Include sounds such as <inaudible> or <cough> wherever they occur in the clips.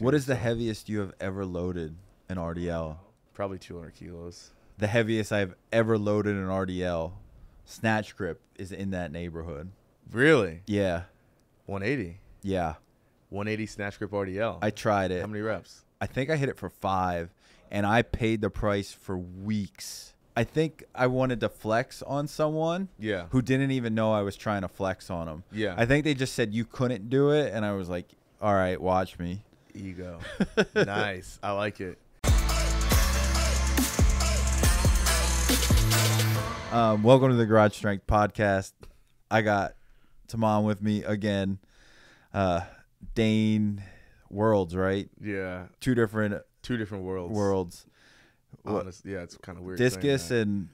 What is the heaviest you have ever loaded in RDL? Probably 200 kilos. The heaviest I've ever loaded in RDL, snatch grip, is in that neighborhood. Really? Yeah, 180. yeah. 180 snatch grip RDL. I tried it. How many reps? I think I hit it for five, and I paid the price for weeks. I think I wanted to flex on someone Yeah. who didn't even know I was trying to flex on them. Yeah. I think they just said you couldn't do it, and I was like, "All right, watch me." Ego. <laughs> nice. I like it. Um, welcome to the Garage Strength Podcast. I got T'Mond with me again. Uh, Dane Worlds, right? Yeah. Two different Two different worlds. worlds. Honest, yeah, it's kind of weird. Discus and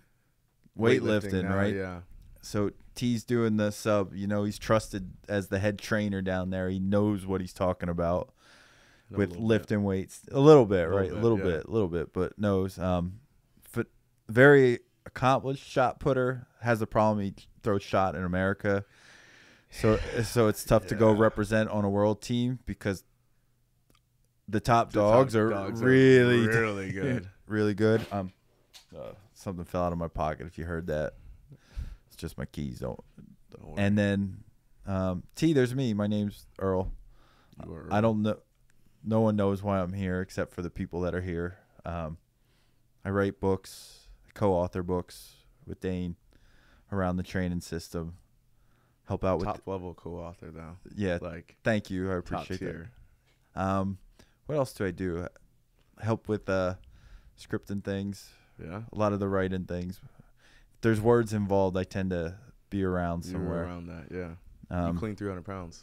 weightlifting, now, right? Yeah. So T's doing the sub. You know, he's trusted as the head trainer down there. He knows what he's talking about with little bit. lifting weights. A little bit, Little right? bit, a little yeah. bit, a little bit, but knows. Um, very accomplished shot putter. Has a problem. He throws shot in America. So, so it's tough to go represent on a world team because the top The top dogs are dogs really, really good. <laughs> really good. Um, uh, something fell out of my pocket. If you heard that, it's just my keys. Don't. Don't. And then, um, T. There's me. My name's Earl. You are- I don't know. No one knows why I'm here except for the people that are here. Um, I write books, co-author books with Dane around the training system. Help out with top level co-author though. yeah. Like Thank you. I appreciate that. Um, what else do I do? Help with uh, scripting things. Yeah. A lot of the writing things. If there's words involved, I tend to be around somewhere. You were somewhere. around that. Yeah. Um, you clean 300 pounds.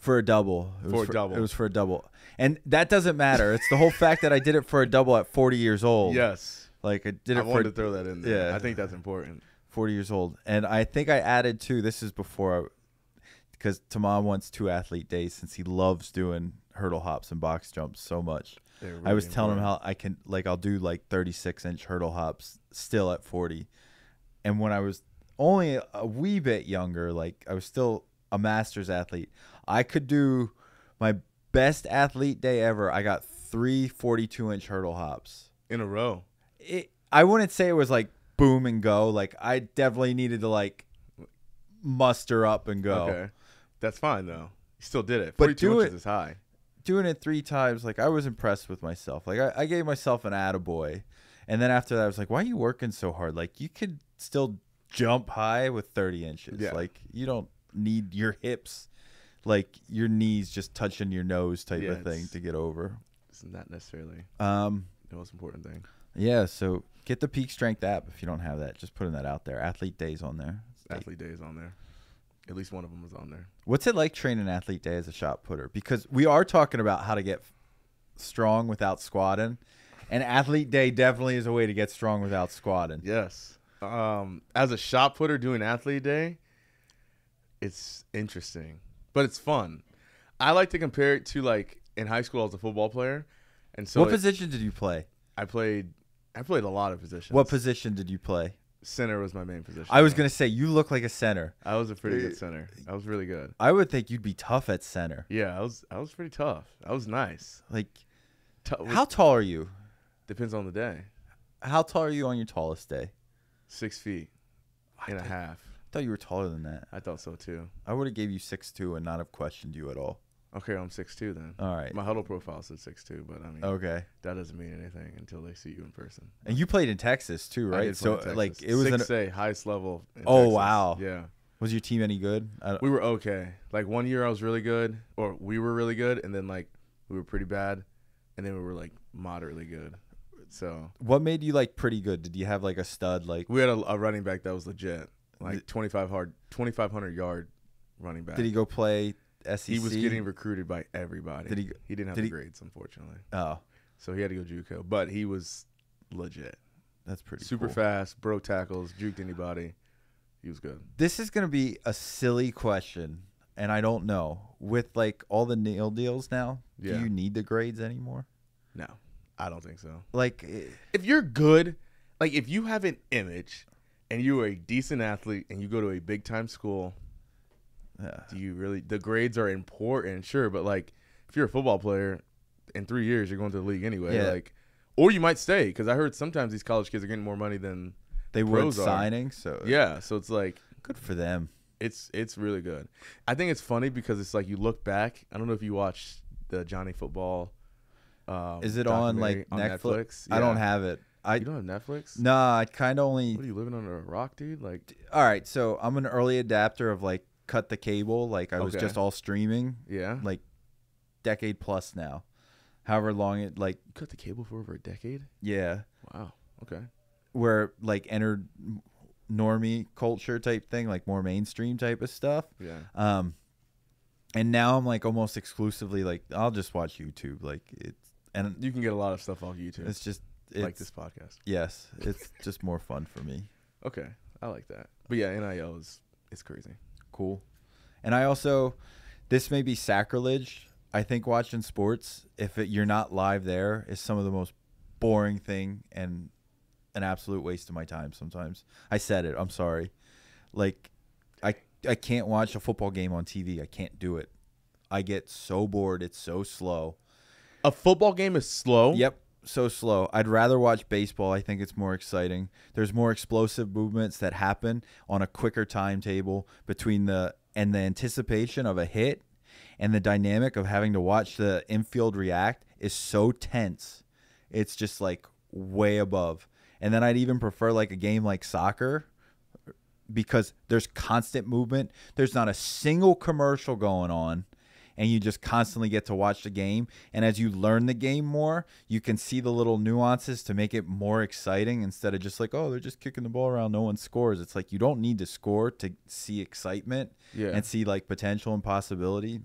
For a double. It For was a double. It was for a double, and that doesn't matter. It's the whole fact that I did it for a double at 40 years old. Yes. like I did I it for wanted to throw that in there. yeah. I think that's important. 40 years old, and I think I added two. This is before, I, because T'Mond wants two athlete days since he loves doing hurdle hops and box jumps so much. They're I was really telling him how I can like I'll do like 36 inch hurdle hops still at 40, and when I was only a wee bit younger, like I was still a masters athlete, I could do my best athlete day ever. I got three 42 inch hurdle hops. in a row. It, I wouldn't say it was like boom and go. Like I definitely needed to like muster up and go. Okay. That's fine though. You still did it. 42 do inches it- is high. doing it three times, like I was impressed with myself. Like I, I gave myself an attaboy. And then after that I was like, why are you working so hard? Like you could still jump high with 30 inches. Yeah. Like you don't need your hips, like your knees just touching your nose type Yeah, of thing to get over. It's not necessarily Um, the most important thing. yeah. So get the Peak Strength app if you don't have that. Just putting that out there. Athlete Days on there. Athlete Day's on there. At least one of them was on there. What's it like training Athlete Day as a shot putter? Because we are talking about how to get strong without squatting, and Athlete Day definitely is a way to get strong without squatting. Yes. Um, as a shot putter doing athlete day, it's interesting, but it's fun. I like to compare it to like in high school I was a football player, and so what it- position did you play? I played. I played a lot of positions. What position did you play? center was my main position. I was gonna say you look like a center. I was a pretty good uh, center. I was really good. I would think you'd be tough at center. Yeah, I was. I was pretty tough. I was nice. Like, Tou- how tall are you? depends on the day. How tall are you on your tallest day? Six feet and a half. Thought you were taller than that. I thought so too. I would have gave you six two and not have questioned you at all. Okay, I'm six two then. All right. My Hudl profile said six two, but I mean Okay. that doesn't mean anything until they see you in person. And you played in Texas too, I right? So like it was an, A highest level. Oh, Texas. wow. Yeah, was your team any good? I, we were okay. Like one year I was really good, or we were really good, and then like we were pretty bad, and then we were like moderately good. So What made you like pretty good? Did you have like a stud like we had a, a running back that was legit, like Th- 25 hard, 2500 yard running back. did he go play SEC? He was getting recruited by everybody. Did he- He didn't have did the he- grades, unfortunately. Oh, So he had to go JUCO, but he was legit, that's pretty super cool. fast, broke tackles, juked anybody. He was good. This is going to be a silly question and I don't know. With like all the NIL deals now, Yeah. do you need the grades anymore? No, I don't think so. Like If you're good, like if you have an image and you are a decent athlete and you go to a big time school, uh, do you really? The grades are important, sure, but like if you're a football player, in three years you're going to the league anyway. Yeah. Like, or you might stay because I heard sometimes these college kids are getting more money than They were are. signing, so yeah. So it's like good for them. it's it's really good. I think it's funny because it's like you look back. I don't know if you watched the Johnny Football. Um, Is it on like on Netflix? I don't have it. I You don't have Netflix? nah. I kind of only. What are you living under a rock, dude? Like, All right, so I'm an early adapter of like cut the cable. Like I was Okay. just all streaming, yeah, like decade plus now. However long it like you cut the cable for over a decade. yeah, Wow. Okay. where like entered normie culture type thing, like more mainstream type of stuff. Yeah. Um, and now I'm like almost exclusively like I'll just watch YouTube. Like it's and You can get a lot of stuff off YouTube, it's just like this podcast. Yes, it's <laughs> just more fun for me. Okay, I like that. But yeah, NIL is it's crazy. Cool. And I also, this may be sacrilege. I think watching sports, if it, you're not live there, is some of the most boring thing and an absolute waste of my time. Sometimes I said it. I'm sorry. Like, I I can't watch a football game on TV. I can't do it. I get so bored. It's so slow. A football game is slow. Yep, so slow. I'd rather watch baseball. I think it's more exciting. There's more explosive movements that happen on a quicker timetable between the and the anticipation of a hit and the dynamic of having to watch the infield react is so tense. It's just like way above. And then I'd even prefer like a game like soccer because there's constant movement. There's not a single commercial going on and you just constantly get to watch the game. And as you learn the game more, you can see the little nuances to make it more exciting instead of just like, oh, they're just kicking the ball around, no one scores. It's like you don't need to score to see excitement Yeah. and see like potential and possibility.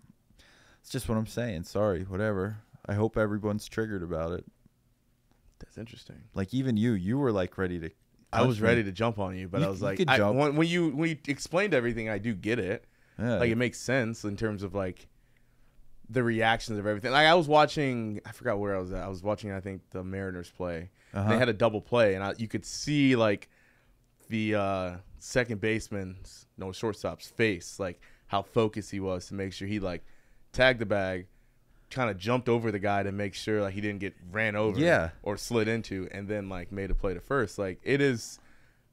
It's just what I'm saying. Sorry, whatever. I hope everyone's triggered about it. That's interesting. Like even you, you were like ready to. I was me. ready to jump on you, but You- I was like, I, when, when you when you explained everything, I do get it. Yeah. Like it makes sense in terms of like the reactions of everything. Like I was watching, I forgot where I was at. I was watching, I think the Mariners play. Uh-huh. They had a double play, and I, you could see like the uh, second baseman's, no shortstop's face, like how focused he was to make sure he like tagged the bag, kind of jumped over the guy to make sure like he didn't get ran over, Yeah. or slid into, and then like made a play to first. Like it is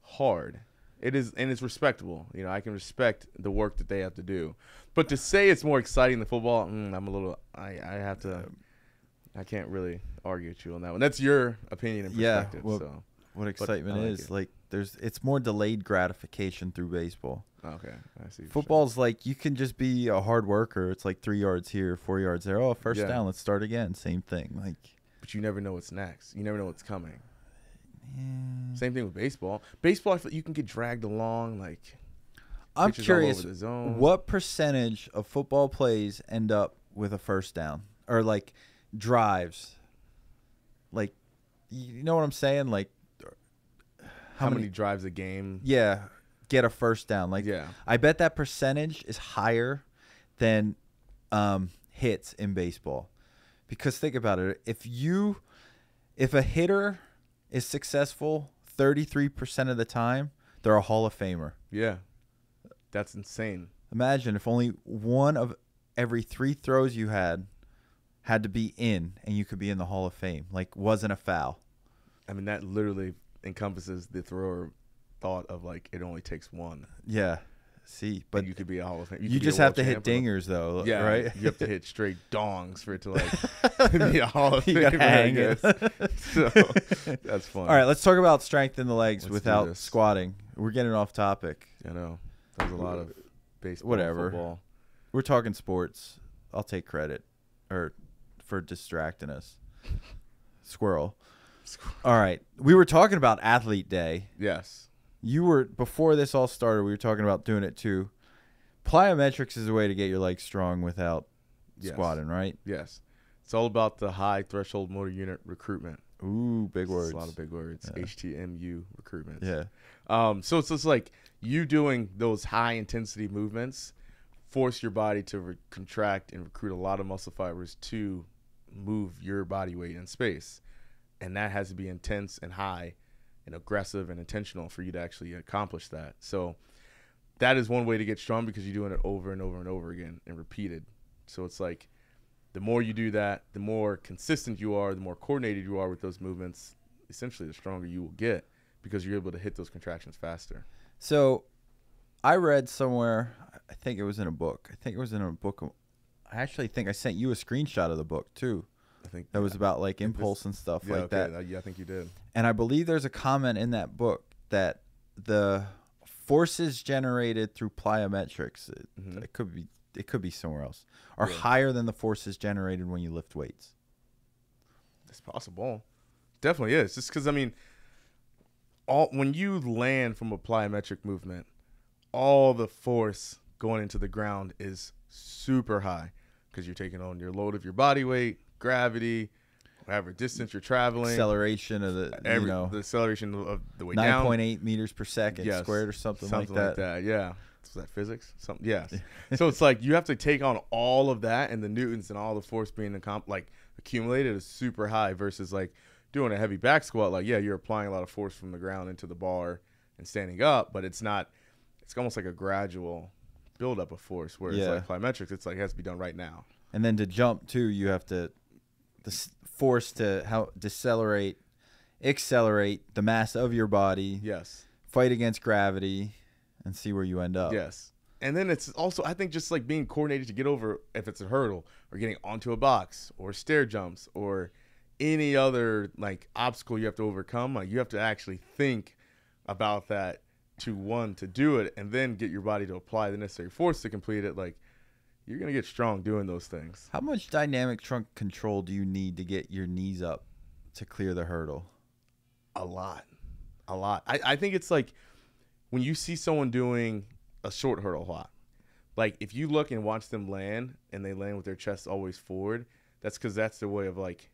hard. It is, and it's respectable. You know, I can respect the work that they have to do. But to say it's more exciting than football, mm, I'm a little. I, I have to. I can't really argue with you on that one. That's your opinion and Yeah, perspective. well- so what excitement like is it. like there's it's more delayed gratification through baseball. okay, I see. Football's like you can just be a hard worker. It's like three yards here, four yards there. Oh, first Yeah. down. Let's start again. Same thing. Like, but you never know what's next. You never know what's coming. Same thing with baseball. Baseball, I feel you can get dragged along. Like I'm curious. over the zone. What percentage of football plays end up with a first down or like drives? Like, you know what I'm saying? Like, how, many, drives a game? Yeah, get a first down. Like, yeah, I bet that percentage is higher than um, hits in baseball. Because think about it, if you if a hitter is successful 33% of the time, they're a Hall of Famer. yeah. That's insane. Imagine if only one of every 3 throws you had had to be in and you could be in the Hall of Fame. Like wasn't a foul. I mean, that literally encompasses the thrower thought of like it only takes one. Yeah. See, But but you could be a Hall of Fame. you, a just have to hit dingers though, Yeah, right? You have to hit <laughs> straight dongs for it to like <laughs> <laughs> be a Hall of Fame. hang I it. guess. so that's fun. All right, let's talk about strength in the legs Let's without squatting. We're getting off topic. I know there's a lot of baseball, Whatever. football. We're talking sports. I'll take credit or for distracting us. Squirrel. All right. We were talking about athlete day. Yes. You were before this all started, we were talking about doing it too. Plyometrics is a way to get your legs strong without Yes. squatting, right? Yes. It's all about the high threshold motor unit recruitment. Ooh, big words. A lot of big words. Yeah. HTMU recruitment. Yeah. Um, so it's just like you doing those high intensity movements force your body to re- contract and recruit a lot of muscle fibers to move your body weight in space. And that has to be intense and high and aggressive and intentional for you to actually accomplish that. So that is one way to get strong because you're doing it over and over and over again and repeated. So it's like the more you do that, the more consistent you are, the more coordinated you are with those movements. Essentially, the stronger you will get because you're able to hit those contractions faster. So, I read somewhere. I think it was in a book. I think it was in a book. I actually think I sent you a screenshot of the book too. I think That was about like think this- impulse and stuff yeah, like okay, that. Yeah, I think you did. And I believe there's a comment in that book that the forces generated through plyometrics, it, Mhm. it could be it could be somewhere else, are Yeah. higher than the forces generated when you lift weights. It's possible. Definitely is. Just because I mean, all when you land from a plyometric movement, all the force going into the ground is super high because you're taking on your load of your body weight, gravity, whatever distance you're traveling, Acceleration of the every, you know the acceleration of the way nine down, point eight meters per second Yes, squared or something, something like that. Yeah. Was that physics? Something. Yes. <laughs> so it's like you have to take on all of that, and the newtons and all the force being accom- like accumulated is super high versus like doing a heavy back squat. Like yeah, you're applying a lot of force from the ground into the bar and standing up, but it's not. It's almost like a gradual buildup of force. Whereas Yeah. like plyometrics, it's like it has to be done right now. And then to jump too, you have to the force to how decelerate, accelerate the mass of your body, Yes. fight against gravity, and see where you end up. Yes. And then it's also I think just like being coordinated to get over if it's a hurdle or getting onto a box or stair jumps or any other like obstacle you have to overcome. Like you have to actually think about that to one to do it and then get your body to apply the necessary force to complete it. Like you're gonna get strong doing those things. How much dynamic trunk control do you need to get your knees up to clear the hurdle? A lot. A lot. I, I think it's like when you see someone doing a short hurdle hop, like if you look and watch them land and they land with their chest always forward, that's because that's their way of like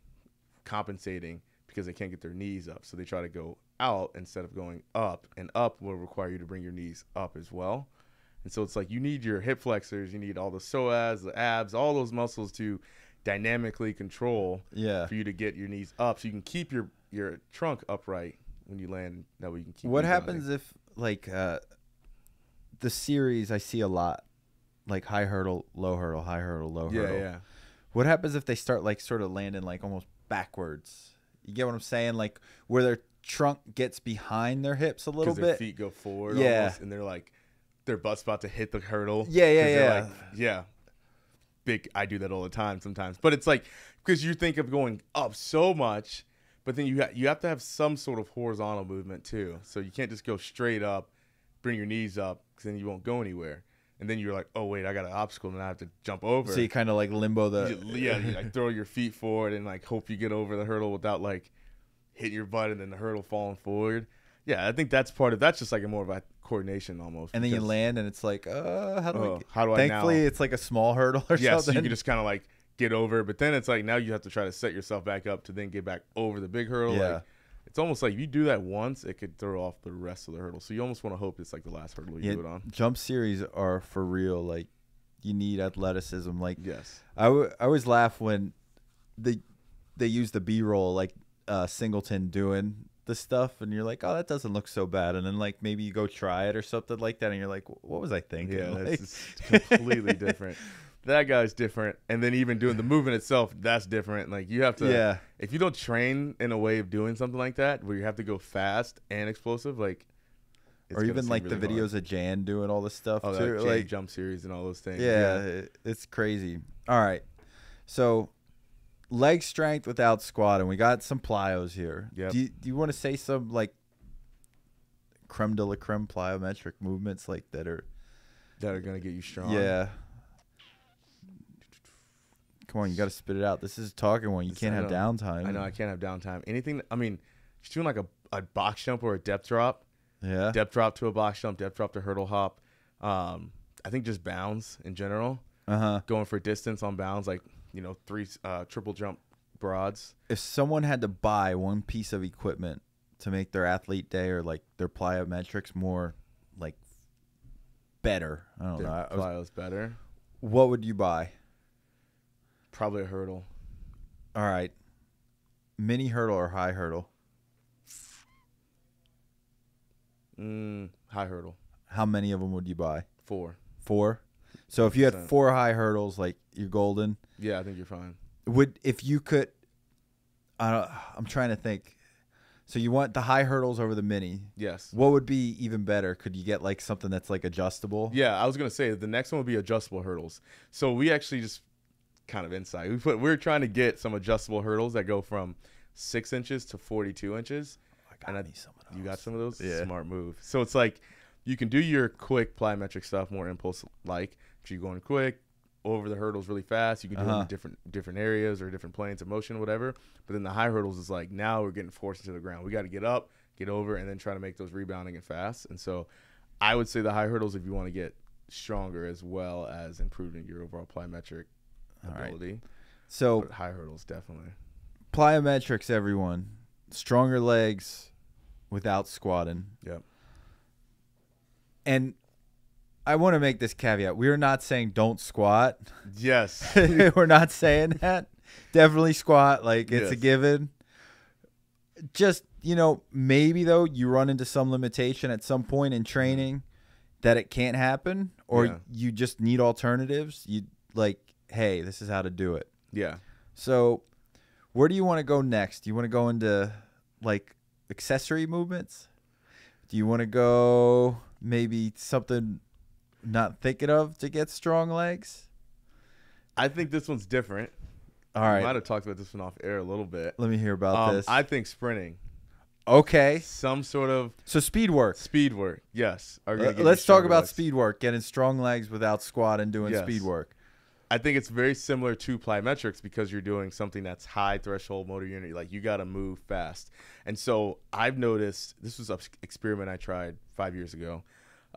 compensating because they can't get their knees up. So they try to go out instead of going up, and up will require you to bring your knees up as well. And so it's like you need your hip flexors, you need all the psoas, the abs, all those muscles to dynamically control Yeah. for you to get your knees up so you can keep your your trunk upright when you land. That way you can keep. What happens if like uh the series I see a lot like high hurdle, low hurdle, high hurdle, low Yeah, hurdle. yeah. yeah. What happens if they start like sort of landing like almost backwards? You get what I'm saying? Like where their trunk gets behind their hips a little their bit. feet go forward, Yeah. almost, and they're like their butt's about to hit the hurdle. Yeah, yeah, yeah. like- yeah. Big. I do that all the time sometimes, but it's like because you think of going up so much, but then you ha- you have to have some sort of horizontal movement too. So you can't just go straight up, bring your knees up, because then you won't go anywhere. And then you're like, oh wait, I got an obstacle, and I have to jump over. So you kind of like limbo the You- yeah, you like throw your feet forward and like hope you get over the hurdle without like hitting your butt and then the hurdle falling forward. Yeah, I think that's part of that's just like a more of a coordination almost. and then you because- land and it's like, uh, how do Oh, I? Get? how do I Thankfully, now? it's like a small hurdle or Yeah, so something. you can just kind of like get over, but then it's like now you have to try to set yourself back up to then get back over the big hurdle. Yeah. Like, it's almost like if you do that once, it could throw off the rest of the hurdle. So you almost want to hope it's like the last hurdle you yeah, do it on. jump series are for real. Like you need athleticism. Like Yes. I, w- I always laugh when they they use the B roll like uh, Singleton doing the stuff, and you're like, oh, that doesn't look so bad, and then like maybe you go try it or something like that, and you're like, what was I thinking? Yeah, <laughs> Like- that's completely different. <laughs> That guy's different, and then even doing the movement itself, that's different. Like you have to, Yeah. If you don't train in a way of doing something like that, where you have to go fast and explosive, like, or even like the really hard. videos of Jan doing all this stuff oh, too. that like jump series and all those things. Yeah, it- it's crazy. All right. So leg strength without squatting. We got some plyos here. Yep. Do you, do you want to say some like creme de la creme plyometric movements like that are that are gonna get you strong. yeah. Come on, you got to spit it out. This is a talking one. You This- can't have downtime. I know I can't have downtime. Anything. I mean, just doing like a, a box jump or a depth drop, Yeah. depth drop to a box jump, depth drop to hurdle hop. Um, I think just bounds in general. Uh huh. going for distance on bounds, like you know, three uh, triple jump broads. If someone had to buy one piece of equipment to make their athlete day or like their plyometrics more like better, I don't Their know. I- I was- plyos better. what would you buy? Probably a hurdle. All right. Mini hurdle or high hurdle? Mm, high hurdle. How many of them would you buy? Four. Four. So if you had four high hurdles, like you're golden. Yeah, I think you're fine. Would if you could? Uh, I'm trying to think. So you want the high hurdles over the mini? Yes. What would be even better? Could you get like something that's like adjustable? Yeah, I was gonna say the next one would be adjustable hurdles. So we actually just kind of insight. We put we're trying to get some adjustable hurdles that go from six inches to forty-two inches. I got And I- me some of You got some of those? Yeah. Smart move. So it's like you can do your quick plyometric stuff more impulse like. So you're going quick over the hurdles really fast. You can do them Uh-huh. in different different areas or different planes of motion, whatever. But then the high hurdles is like now we're getting forced into the ground. We got to get up, get over, and then try to make those rebounding and fast. And so I would say the high hurdles if you want to get stronger as well as improving your overall plyometric right. ability. So But high hurdles definitely. plyometrics, everyone. Stronger legs without squatting. Yep. And I want to make this caveat. We are not saying don't squat. Yes. <laughs> We're not saying that. Definitely squat. Like it's a given. Just, you know, maybe though you run into some limitation at some point in training that it can't happen or Yeah. you just need alternatives. You like, hey, this is how to do it. yeah. So, where do you want to go next? Do you want to go into like accessory movements? Do you want to go maybe something not thinking of to get strong legs? I think this one's different. All I might have talked about this one off air a little bit. let me hear about Um, this. I think sprinting, okay, some sort of so speed work. speed work, yes. Let's talk about legs. speed work, getting strong legs without squat and doing Yes. speed work. I think it's very similar to plyometrics because you're doing something that's high threshold motor unit. Like you got to move fast. And so I've noticed this was an experiment I tried five years ago,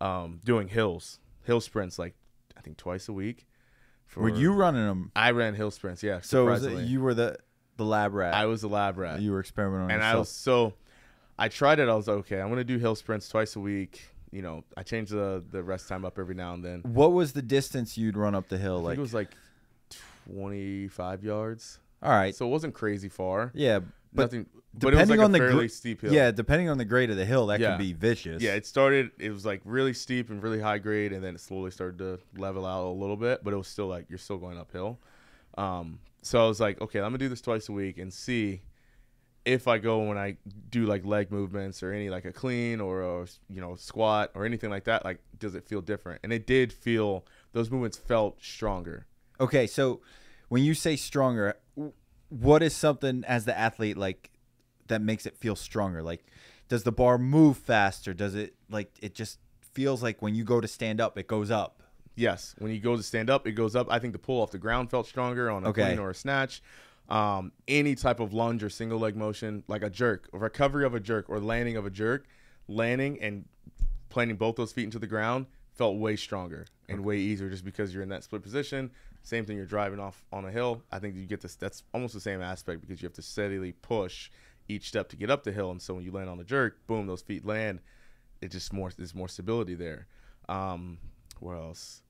um, doing hills, hill sprints, like I think twice a week. For, Were you running them? I ran hill sprints, yeah. So was it, you were the the lab rat. I was the lab rat. you were experimenting on and I was so I tried it. I was like, okay, I'm gonna do hill sprints twice a week. You know, I change the the rest time up every now and then. what was the distance you'd run up the I hill? think Like, it was like 25 yards, all right, so it wasn't crazy far. yeah, but Nothing, but it was depending like on a the fairly steep hill. Yeah, depending on the grade of the hill, that Yeah. can be vicious. Yeah, it started. It was like really steep and really high grade, and then it slowly started to level out a little bit. But it was still like you're still going uphill. Um, so I was like, okay, I'm gonna do this twice a week and see if I go when I do like leg movements or any like a clean or a you know squat or anything like that. Like, does it feel different? And it did feel those movements felt stronger. Okay, so when you say stronger, what is something as the athlete like that makes it feel stronger? Like, does the bar move faster? Does it like it just feels like when you go to stand up, it goes up? Yes, when you go to stand up, it goes up. I think the pull off the ground felt stronger on a Okay. clean or a snatch. Um, any type of lunge or single leg motion, like a jerk, a recovery of a jerk or landing of a jerk, landing and planting both those feet into the ground felt way stronger and way easier just because you're in that split position. Same thing, you're driving off on a hill. I think you get this. That's almost the same aspect because you have to steadily push each step to get up the hill. And so when you land on the jerk, boom, those feet land. It just more there's more stability there. Um, where else?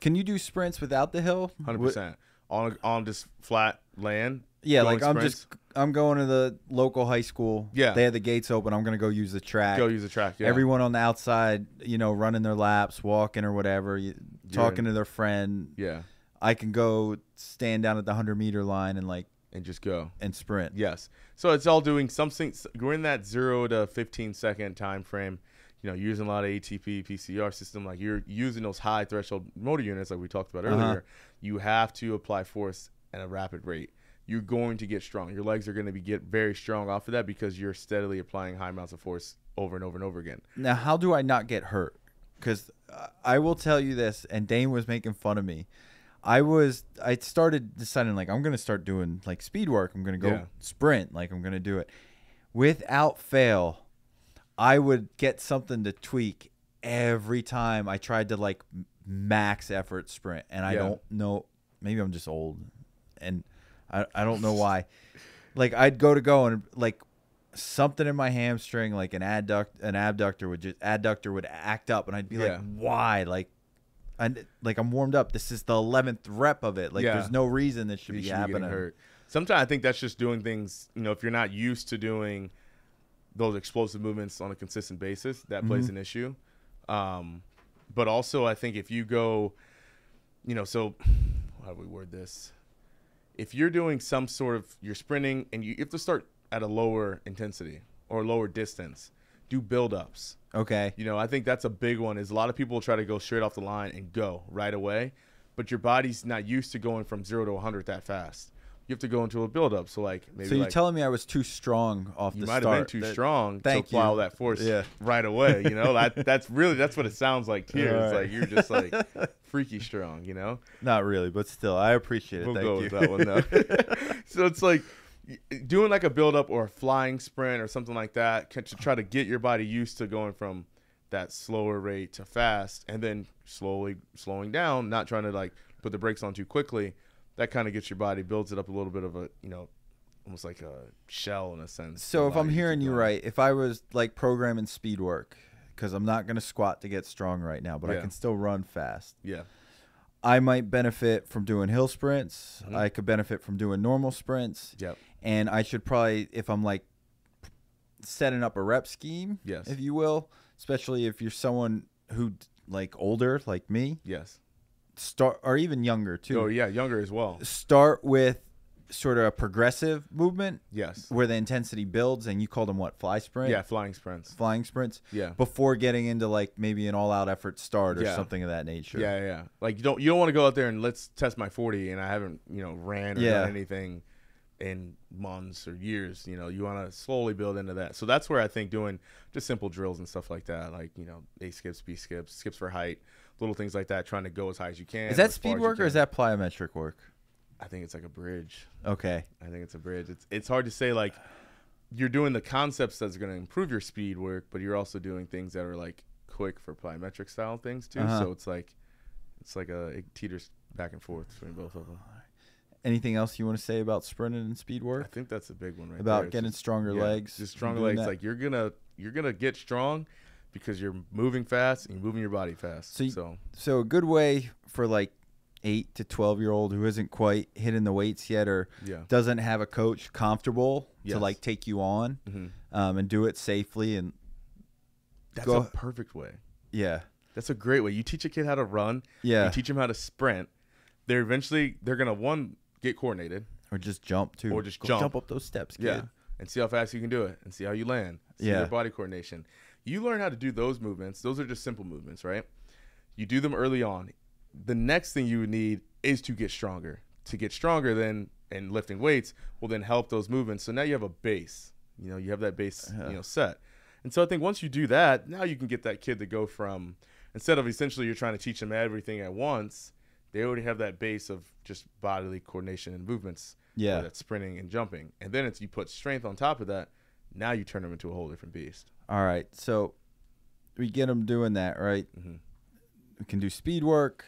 Can you do sprints without the hill? Hundred percent on on just flat land. Yeah, like I'm sprints. just I'm going to the local high school. Yeah. they have the gates open. I'm gonna go use the track. go use the track. Yeah. Everyone on the outside, you know, running their laps, walking or whatever, you, talking in- to their friend. yeah, I can go stand down at the hundred meter line and like and just go. and sprint. Yes. So it's all doing something. We're in that zero to fifteen second time frame. You know, using a lot of ATP, PCR system. Like you're using those high threshold motor units, like we talked about Uh-huh. earlier. You have to apply force at a rapid rate. You're going to get strong. Your legs are going to be get very strong off of that because you're steadily applying high amounts of force over and over and over again. Now, how do I not get hurt? Because I will tell you this, and Dane was making fun of me. I was, I started deciding like I'm gonna start doing like speed work. I'm gonna go Yeah. sprint. Like I'm gonna do it without fail. I would get something to tweak every time I tried to like max effort sprint, and I Yeah. don't know. Maybe I'm just old, and I I don't know why. like I'd go to go and like something in my hamstring, like an adduct, an abductor would just adductor would act up, and I'd be Yeah. like, why? Like, and like I'm warmed up. This is the eleventh rep of it. Like, Yeah. there's no reason this should you be should happening. getting hurt. Sometimes I think that's just doing things. You know, if you're not used to doing those explosive movements on a consistent basis, that plays Mm-hmm. an issue. Um, but also, I think if you go, you know, so how do we word this? if you're doing some sort of you're sprinting and you, you have to start at a lower intensity or lower distance, do build ups. Okay. You know, I think that's a big one. Is a lot of people try to go straight off the line and go right away, but your body's not used to going from zero to 100 that fast. You have to go into a build up. So like maybe So you're like, telling me I was too strong off you the might start? have been too That- strong thank to apply you. all that force Yeah. right away. You know, that <laughs> that's really that's what it sounds like here. It's Alright. like you're just like <laughs> freaky strong. You know, Not really, but still, I appreciate it. we'll Thank go you. with that one though. <laughs> so it's like doing like a build up or a flying sprint or something like that to try to get your body used to going from that slower rate to fast, and then slowly slowing down, not trying to like put the brakes on too quickly. That kind of gets your body builds it up a little bit of a you know. Almost like a shell in a sense. So if I'm hearing you right, if I was like programming speed work, because I'm not going to squat to get strong right now, but I can still run fast. yeah, I might benefit from doing hill sprints. Mhm. I could benefit from doing normal sprints, yep, and I should probably, if I'm like setting up a rep scheme, yes, if you will, especially if you're someone who like older like me, yes. start or even younger too. Oh yeah, younger as well. Start with sort of a progressive movement Yes. where the intensity builds, and you call them what fly sprint, Yeah, flying sprints. flying sprints. Yeah. before getting into like maybe an all-out effort start or Yeah. something of that nature. Yeah, yeah. Like you don't you don't want to go out there and let's test my 40 and I haven't, you know, ran or Yeah. done anything in months or years, you know, you want to slowly build into that. So that's where I think doing just simple drills and stuff like that, like, you know, A skips, B skips, skips for height, little things like that, trying to go as high as you can. Is that speed work or is that plyometric work? I think it's like a bridge. Okay. I think it's a bridge. It's it's hard to say like you're doing the concepts that's going to improve your speed work, but you're also doing things that are like quick for plyometric style things too. Uh-huh. So it's like it's like a it teeters back and forth between both of them. Anything else you want to say about sprinting and speed work? I think that's a big one right about there. Getting just- stronger yeah, legs, just stronger legs. that? Like you're gonna you're gonna get strong because you're moving fast and you're moving your body fast. So So, so a good way for like eight to twelve year old who isn't quite hitting the weights yet or yeah. doesn't have a coach comfortable Yes. to like take you on hmm um, and do it safely and That's Go- a perfect way. yeah That's a great way. You teach a kid how to run. yeah You teach them how to sprint. They're eventually they're gonna one get coordinated. or just jump too Or just Go jump. up those steps kid. Yeah. And see how fast you can do it and see how you land. See Yeah. your body coordination. You learn how to do those movements. Those are just simple movements, right? You do them early on. The next thing you would need is to get stronger. To get stronger then and lifting weights will then help those movements. So now you have a base. You know, you have that base, Yeah. you know, set. And so I think once you do that, now you can get that kid to go from instead of essentially you're trying to teach them everything at once, they already have that base of just bodily coordination and movements yeah that's sprinting and jumping. And then it's you put strength on top of that. Now you turn them into a whole different beast. all right so we get them doing that right hmm we can do speed work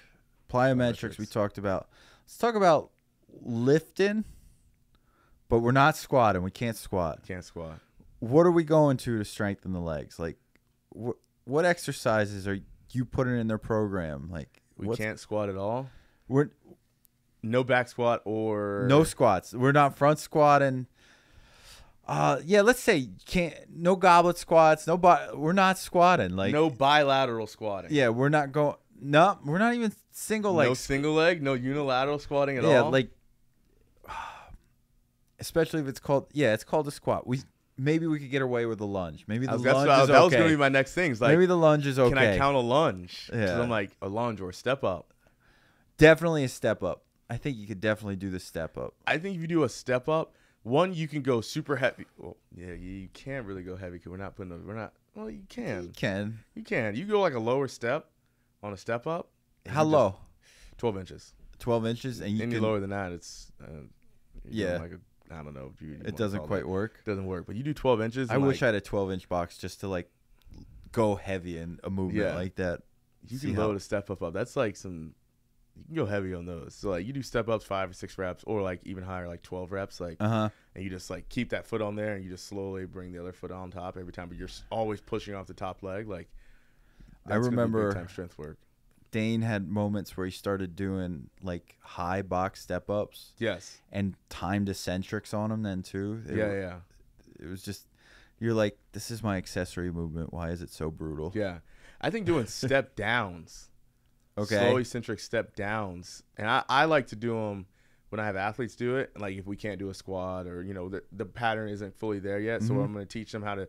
plyometrics we talked about. Let's talk about lifting but we're not squatting. We can't squat. Can't squat. what are we going to to strengthen the legs? Like what what exercises are you putting in their program? Like We can't squat at all. we're No back squat or no squats. We're not front squatting. Uh yeah let's say can't no goblet squats no we're not squatting like no bilateral squatting. yeah we're not going no we're not even single leg. no single leg. No unilateral squatting at yeah all. Yeah, like <sighs> especially if it's called yeah it's called a squat we maybe we could get away with a lunge maybe the I was- that's lunge what I- is that was gonna be my next thing. Like, maybe the lunge is okay can I count a lunge? Yeah. I'm like a lunge or a step up. definitely a step up i think you could definitely do the step up I think if you do a step up, one you can go super heavy. Well, yeah, you, can't really go heavy because we're not putting. A, we're not. Well, you can. you can. can You can. You go like a lower step on a step up. how low Twelve inches. 12 inches and you Any can lower than that, it's uh, Yeah. Like a, I don't know. If you, you it doesn't quite that- work Doesn't work. But you do twelve inches. i wish like, i had a 12 inch box just to like go heavy in a movement Yeah. like that you see can how- load a step up up. That's like some. You can go heavy on those. So like you do step ups five or six reps, or like even higher, like twelve reps. Like uh-huh and you just like keep that foot on there, and you just slowly bring the other foot on top every time. But you're always pushing off the top leg. Like I remember- strength work. dane had moments where he started doing like high box step ups Yes. and timed eccentrics on them then too It yeah, wa- yeah, it was just you're like this is my accessory movement why is it so brutal yeah. I think doing <laughs> step downs, okay slow eccentric step downs, and I, I like to do them when I have athletes do it, like if we can't do a squat or you know the the pattern isn't fully there yet, so Mhm. I'm going to teach them how to.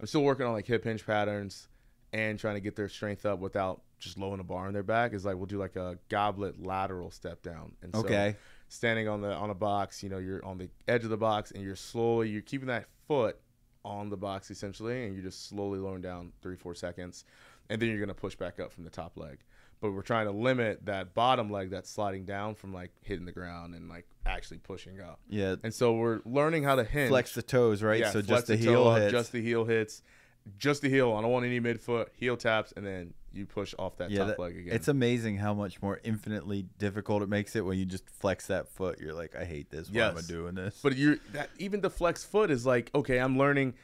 I'm still working on like hip hinge patterns and trying to get their strength up without just lowering a bar on their back. Is like we'll do like a goblet lateral step down. And so Okay. standing on the on a box, you know, you're on the edge of the box and you're slowly you're keeping that foot on the box essentially, and you're just slowly lowering down three four seconds, and then you're gonna push back up from the top leg. But we're trying to limit that bottom leg that's sliding down from like hitting the ground and like actually pushing up. Yeah. And so we're learning how to hinge. Flex the toes, right? Yeah, so just the toe heel up, hits. just the heel hits, just the heel. I don't want any midfoot heel taps, and then you push off that yeah, top that- leg again. it's amazing how much more infinitely difficult it makes it when you just flex that foot. You're like, I hate this. Why am I Yes. doing this? But you're that even the flex foot is like okay, I'm learning.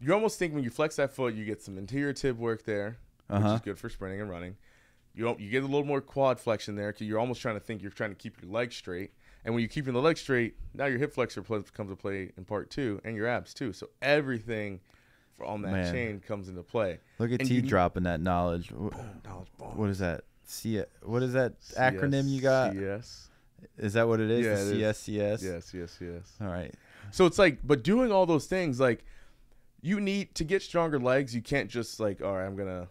You almost think when you flex that foot, you get some anterior tib work there, which Uh-huh. is good for sprinting and running. You you get a little more quad flexion there because you're almost trying to think you're trying to keep your legs straight. And when you're keeping the legs straight, now your hip flexor comes to play in part two, and your abs too. So everything for, on that Man. chain comes into play. Look at and T you- dropping that knowledge. Boom, knowledge bomb. What is that? C. What is that acronym you got? Yes. Is that what it is? Yeah, the it is. CSCS. Yes. Yes. Yes. All right. So it's like, but doing all those things, like you need to get stronger legs. You can't just like, all right, I'm gonna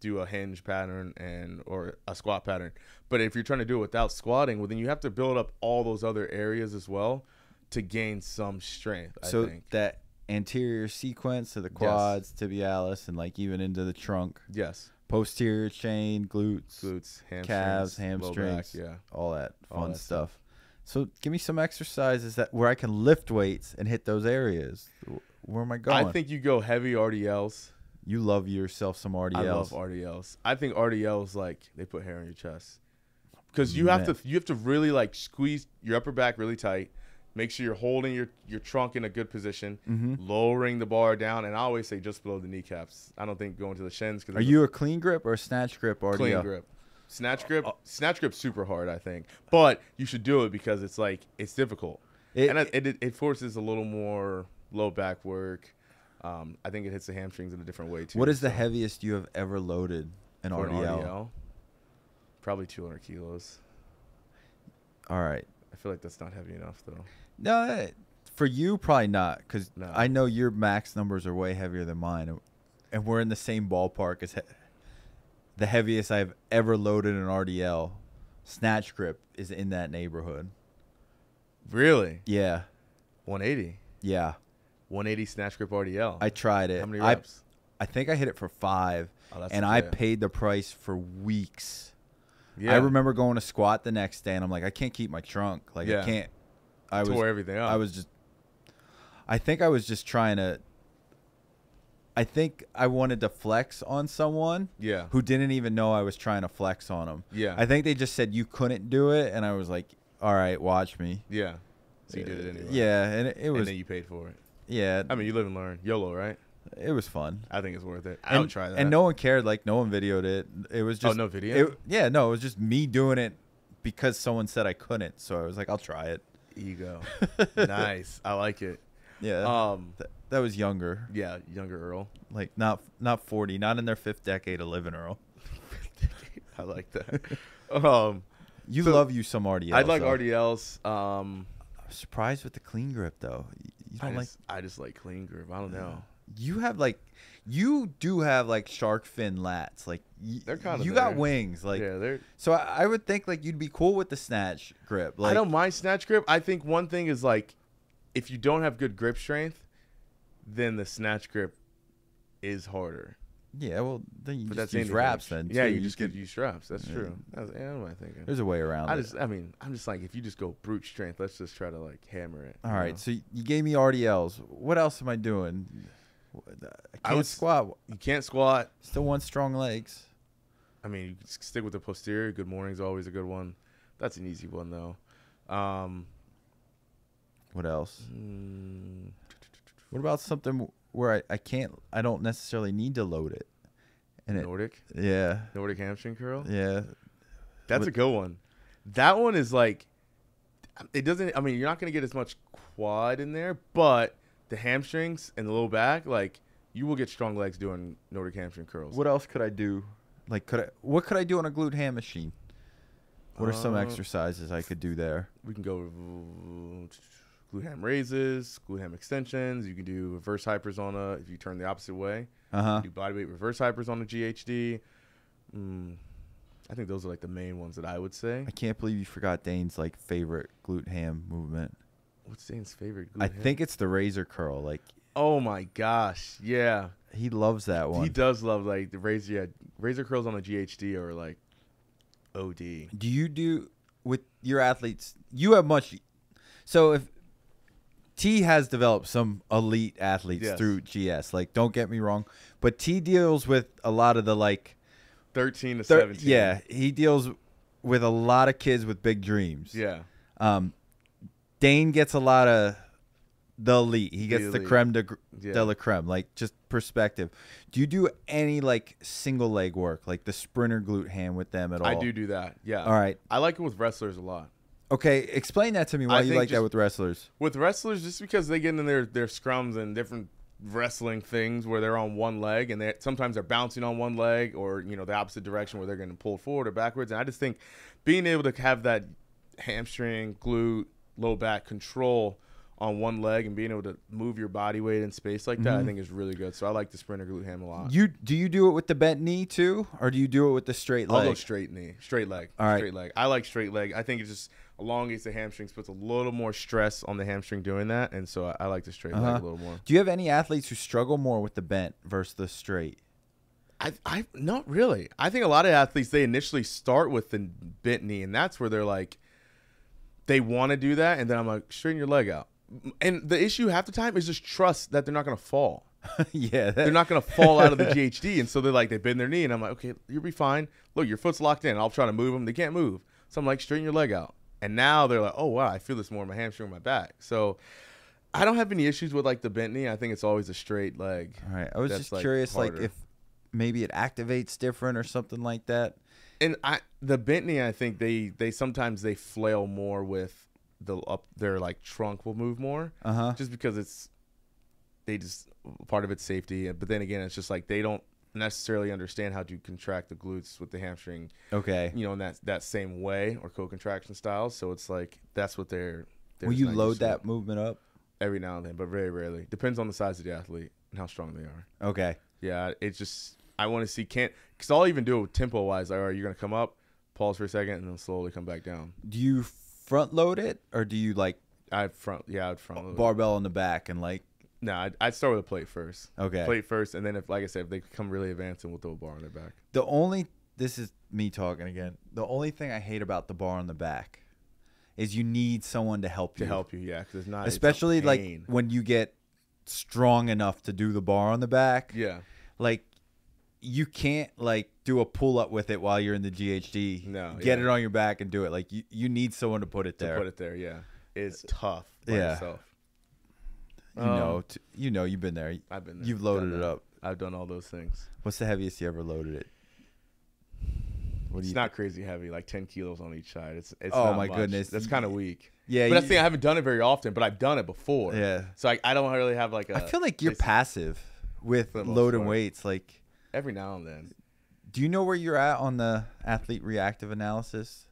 do a hinge pattern and or a squat pattern. But if you're trying to do it without squatting, well, then you have to build up all those other areas as well to gain some strength. I so think. that anterior sequence to the quads, tibialis, and like even into the trunk, Yes. posterior chain, glutes, Glutes, hamstrings, calves, low back, hamstrings, yeah. all that All fun that stuff. stuff. So give me some exercises that where I can lift weights and hit those areas. Where am I going? I think you go heavy RDLs. you love yourself some RDLs. I love RDLs. I think RDLs like they put hair on your chest because you have to you have to really like squeeze your upper back really tight. Make sure you're holding your your trunk in a good position, Mhm. lowering the bar down, and I always say just below the kneecaps. I don't think going to the shins because Are you a clean grip or a snatch grip RDL? clean grip. Snatch grip, snatch grip, super hard, I think. But you should do it because it's like it's difficult, It- and it, it, it forces a little more low back work. Um, I think it hits the hamstrings in a different way too. What is the heaviest you have ever loaded an RDL? an RDL? Probably 200 kilos. All right. I feel like that's not heavy enough though. No, eh, for you probably not, because No. I know your max numbers are way heavier than mine, and- we're in the same ballpark as he- the heaviest I've ever loaded an RDL. Snatch grip is in that neighborhood. Really? Yeah, 180. yeah. 180 snatch grip RDL. I tried it. How many I reps? I think I hit it for five, Oh, and I paid the price for weeks. yeah. I remember going to squat the next day, and I'm like, I can't keep my trunk. Like I can't. I was everything up. I was just I think I was just trying to I think I wanted to flex on someone yeah. who didn't even know I was trying to flex on them. Yeah. I think they just said you couldn't do it and I was like, "All right, watch me." yeah. So you did it anyway. Yeah, and it, it And then you paid for it. yeah, I mean, you live and learn. YOLO, right? it was fun. I think it's worth it. I and, would try that. And no one cared like no one videoed it. It was Oh, just no video? It, yeah, no, it was just me doing it because someone said I couldn't. So I was like, "I'll try it." Ego. <laughs> nice. I like it. Yeah. Um. th- that was younger. Yeah. Younger Earl. Like not not 40, not in their fifth decade of living, Earl. <laughs> I like that. um. You So, love you some RDLs. I'd like though. RDLs. Um. I'm surprised with the clean grip though. You- You I don't like just, I just like clean grip. I don't know. you have like you do have like shark fin lats. Like y- They're kinda you got wings. Like yeah, they're. so I, I would think like you'd be cool with the snatch grip. Like I don't mind snatch grip. I think one thing is like, if you don't have good grip strength, then the snatch grip is harder. yeah, well then you But just use wraps then. Yeah, too. you just could- get use straps. That's Yeah. true. That's, yeah, what I thinking? There's a way around I it. just, I mean, I'm just like, if you just go brute strength, let's just try to like hammer it. All right, know? so you gave me RDLs. What else am I doing? I I can't would squat. you can't squat. Still want strong legs. I mean, you can stick with the posterior. Good morning's always a good one. That's an easy one though. Um, What else? mm, What about something where I, I can't I don't necessarily need to load it? And it Nordic, yeah. Nordic hamstring curl. Yeah. That's a good one. That one is like, it doesn't. I mean, you're not gonna get as much quad in there, but the hamstrings and the low back, like, you will get strong legs doing Nordic hamstring curls. What else could I do? Like could I what could I do on a glute ham machine? What are some Uh, exercises I could do there? We can go glute ham raises, glute ham extensions. You can do reverse hypers on a if you turn the opposite way. Uh huh. Do bodyweight reverse hypers on a GHD. Mm, I think those are like the main ones that I would say. I can't believe you forgot Dane's like favorite glute ham movement. What's Dane's favorite? Glute I ham? think it's the razor curl. Like Oh my gosh, yeah. he loves that one. He does love like the razor. Yeah, razor curls on a GHD or like OD. do you do with your athletes? You have much. So if T has developed some elite athletes Yes. through GS, like don't get me wrong, but T deals with a lot of the like. Thirteen to thir- seventeen. yeah, he deals with a lot of kids with big dreams. yeah. Um, Dane gets a lot of the elite. He gets the elite. creme de, Yeah. de la creme, like just perspective. Do you do any like single leg work, like the sprinter glute ham with them at all? I do do that. Yeah. All right. I like it with wrestlers a lot. Okay, explain that to me. Why I you like that with wrestlers? With wrestlers, just because they get in their their scrums and different wrestling things where they're on one leg and they sometimes they're bouncing on one leg or you know the opposite direction where they're getting pulled forward or backwards. And I just think being able to have that hamstring, glute, low back control on one leg and being able to move your body weight in space like that, I Mhm. think is really good. So I like the sprinter glute ham a lot. You do you do it with the bent knee too, or do you do it with the straight leg? I'll go straight knee, straight leg, All right. straight leg. I like straight leg. I think it just elongates the hamstrings, puts a little more stress on the hamstring doing that, and so I, I like the straight Uh-huh. leg a little more. do you have any athletes who struggle more with the bent versus the straight? I, I, not really. I think a lot of athletes they initially start with the bent knee, and that's where they're like, they want to do that, and then I'm like, straighten your leg out. And the issue half the time is just trust that they're not gonna fall. <laughs> yeah, that, They're not gonna fall out of the <laughs> GHD, and so they're like they bend their knee, and I'm like, okay, you'll be fine. Look, your foot's locked in. I'll try to move them. They can't move, so I'm like, straighten your leg out. And now they're like, oh wow, I feel this more in my hamstring, or my back. So I don't have any issues with like the bent knee. I think it's always a straight leg. All right, I was just like, curious, like if maybe it activates different or something like that. And I the bent knee, I think they they sometimes they flail more with the up their like trunk will move more Uh huh. just because it's they just part of it's safety. But then again, it's just like they don't necessarily understand how to contract the glutes with the hamstring Okay. you know, in that that same way or co-contraction styles. So it's like that's what they're. they're Will you load that movement up? every now and then, but very rarely. Depends on the size of the athlete and how strong they are. Okay. Yeah, it's just I want to see can't because I'll even do it tempo wise. Like, all right, you're gonna come up, pause for a second, and then slowly come back down. Do you front load it or do you like I front, yeah, I'd front load. it. barbell on the back and like No, I'd, I'd start with a plate first. okay? Plate first, and then if, like I said, if they become really advanced, then we'll throw a bar on their back. The only this is me talking again. The only thing I hate about the bar on the back is you need someone to help you. To help you, yeah, because it's not it's especially like when you get strong enough to do the bar on the back. yeah, Like you can't like do a pull up with it while you're in the GHD. No, get yeah. it on your back and do it. Like you, you need someone to put it to there. put it there, yeah, it's tough. By Yeah. itself. you Um, know, t- you know, you've been there. I've been. There, You've loaded it up. I've done all those things. What's the heaviest you ever loaded it? What It's you? not crazy heavy, like ten kilos on each side. It's. it's Oh, my much. goodness. that's kind of weak. yeah, But that's you- the thing. I haven't done it very often, but I've done it before. yeah. So like, I don't really have like a. I feel like you're passive with For the most loading weights. Like, every now and then. do you know where you're at on the athlete reactive analysis?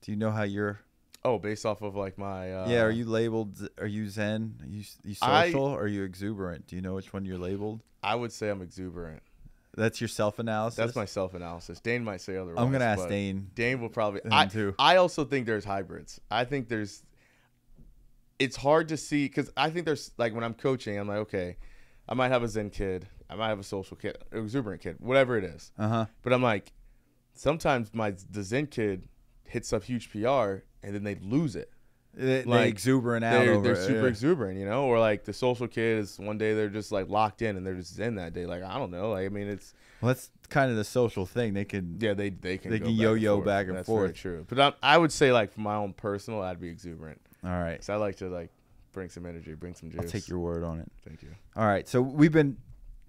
Do you know how you're? Oh, based off of like my. Uh, yeah, are you labeled? Are you Zen? Are you, you I- social? or are you exuberant? Do you know which one you're labeled? I would say I'm exuberant. That's your self analysis. That's my self analysis. Dane might say otherwise. I'm gonna ask Dane. Dane will probably. I, too. I also think there's hybrids. I think there's. It's hard to see because I think there's like when I'm coaching, I'm like, okay, I might have a Zen kid, I might have a social kid, exuberant kid, whatever it is. Uh huh. But I'm like, sometimes my the Zen kid hits up huge PR and then they lose it. They, they Like, exuberant out They're, they're it, super yeah. exuberant, you know, or like the social kid is one day they're just like locked in and they're just Zen that day. Like I don't know. Like I mean, it's Well, that's kind of the social thing. They can. yeah, they they can They go can back yo-yo forth. back and That's forth. Very true. But I, I would say like for my own personal, I'd be exuberant All right. because I like to like bring some energy, bring some juice. I'll take your word on it. Thank you. All right. So we've been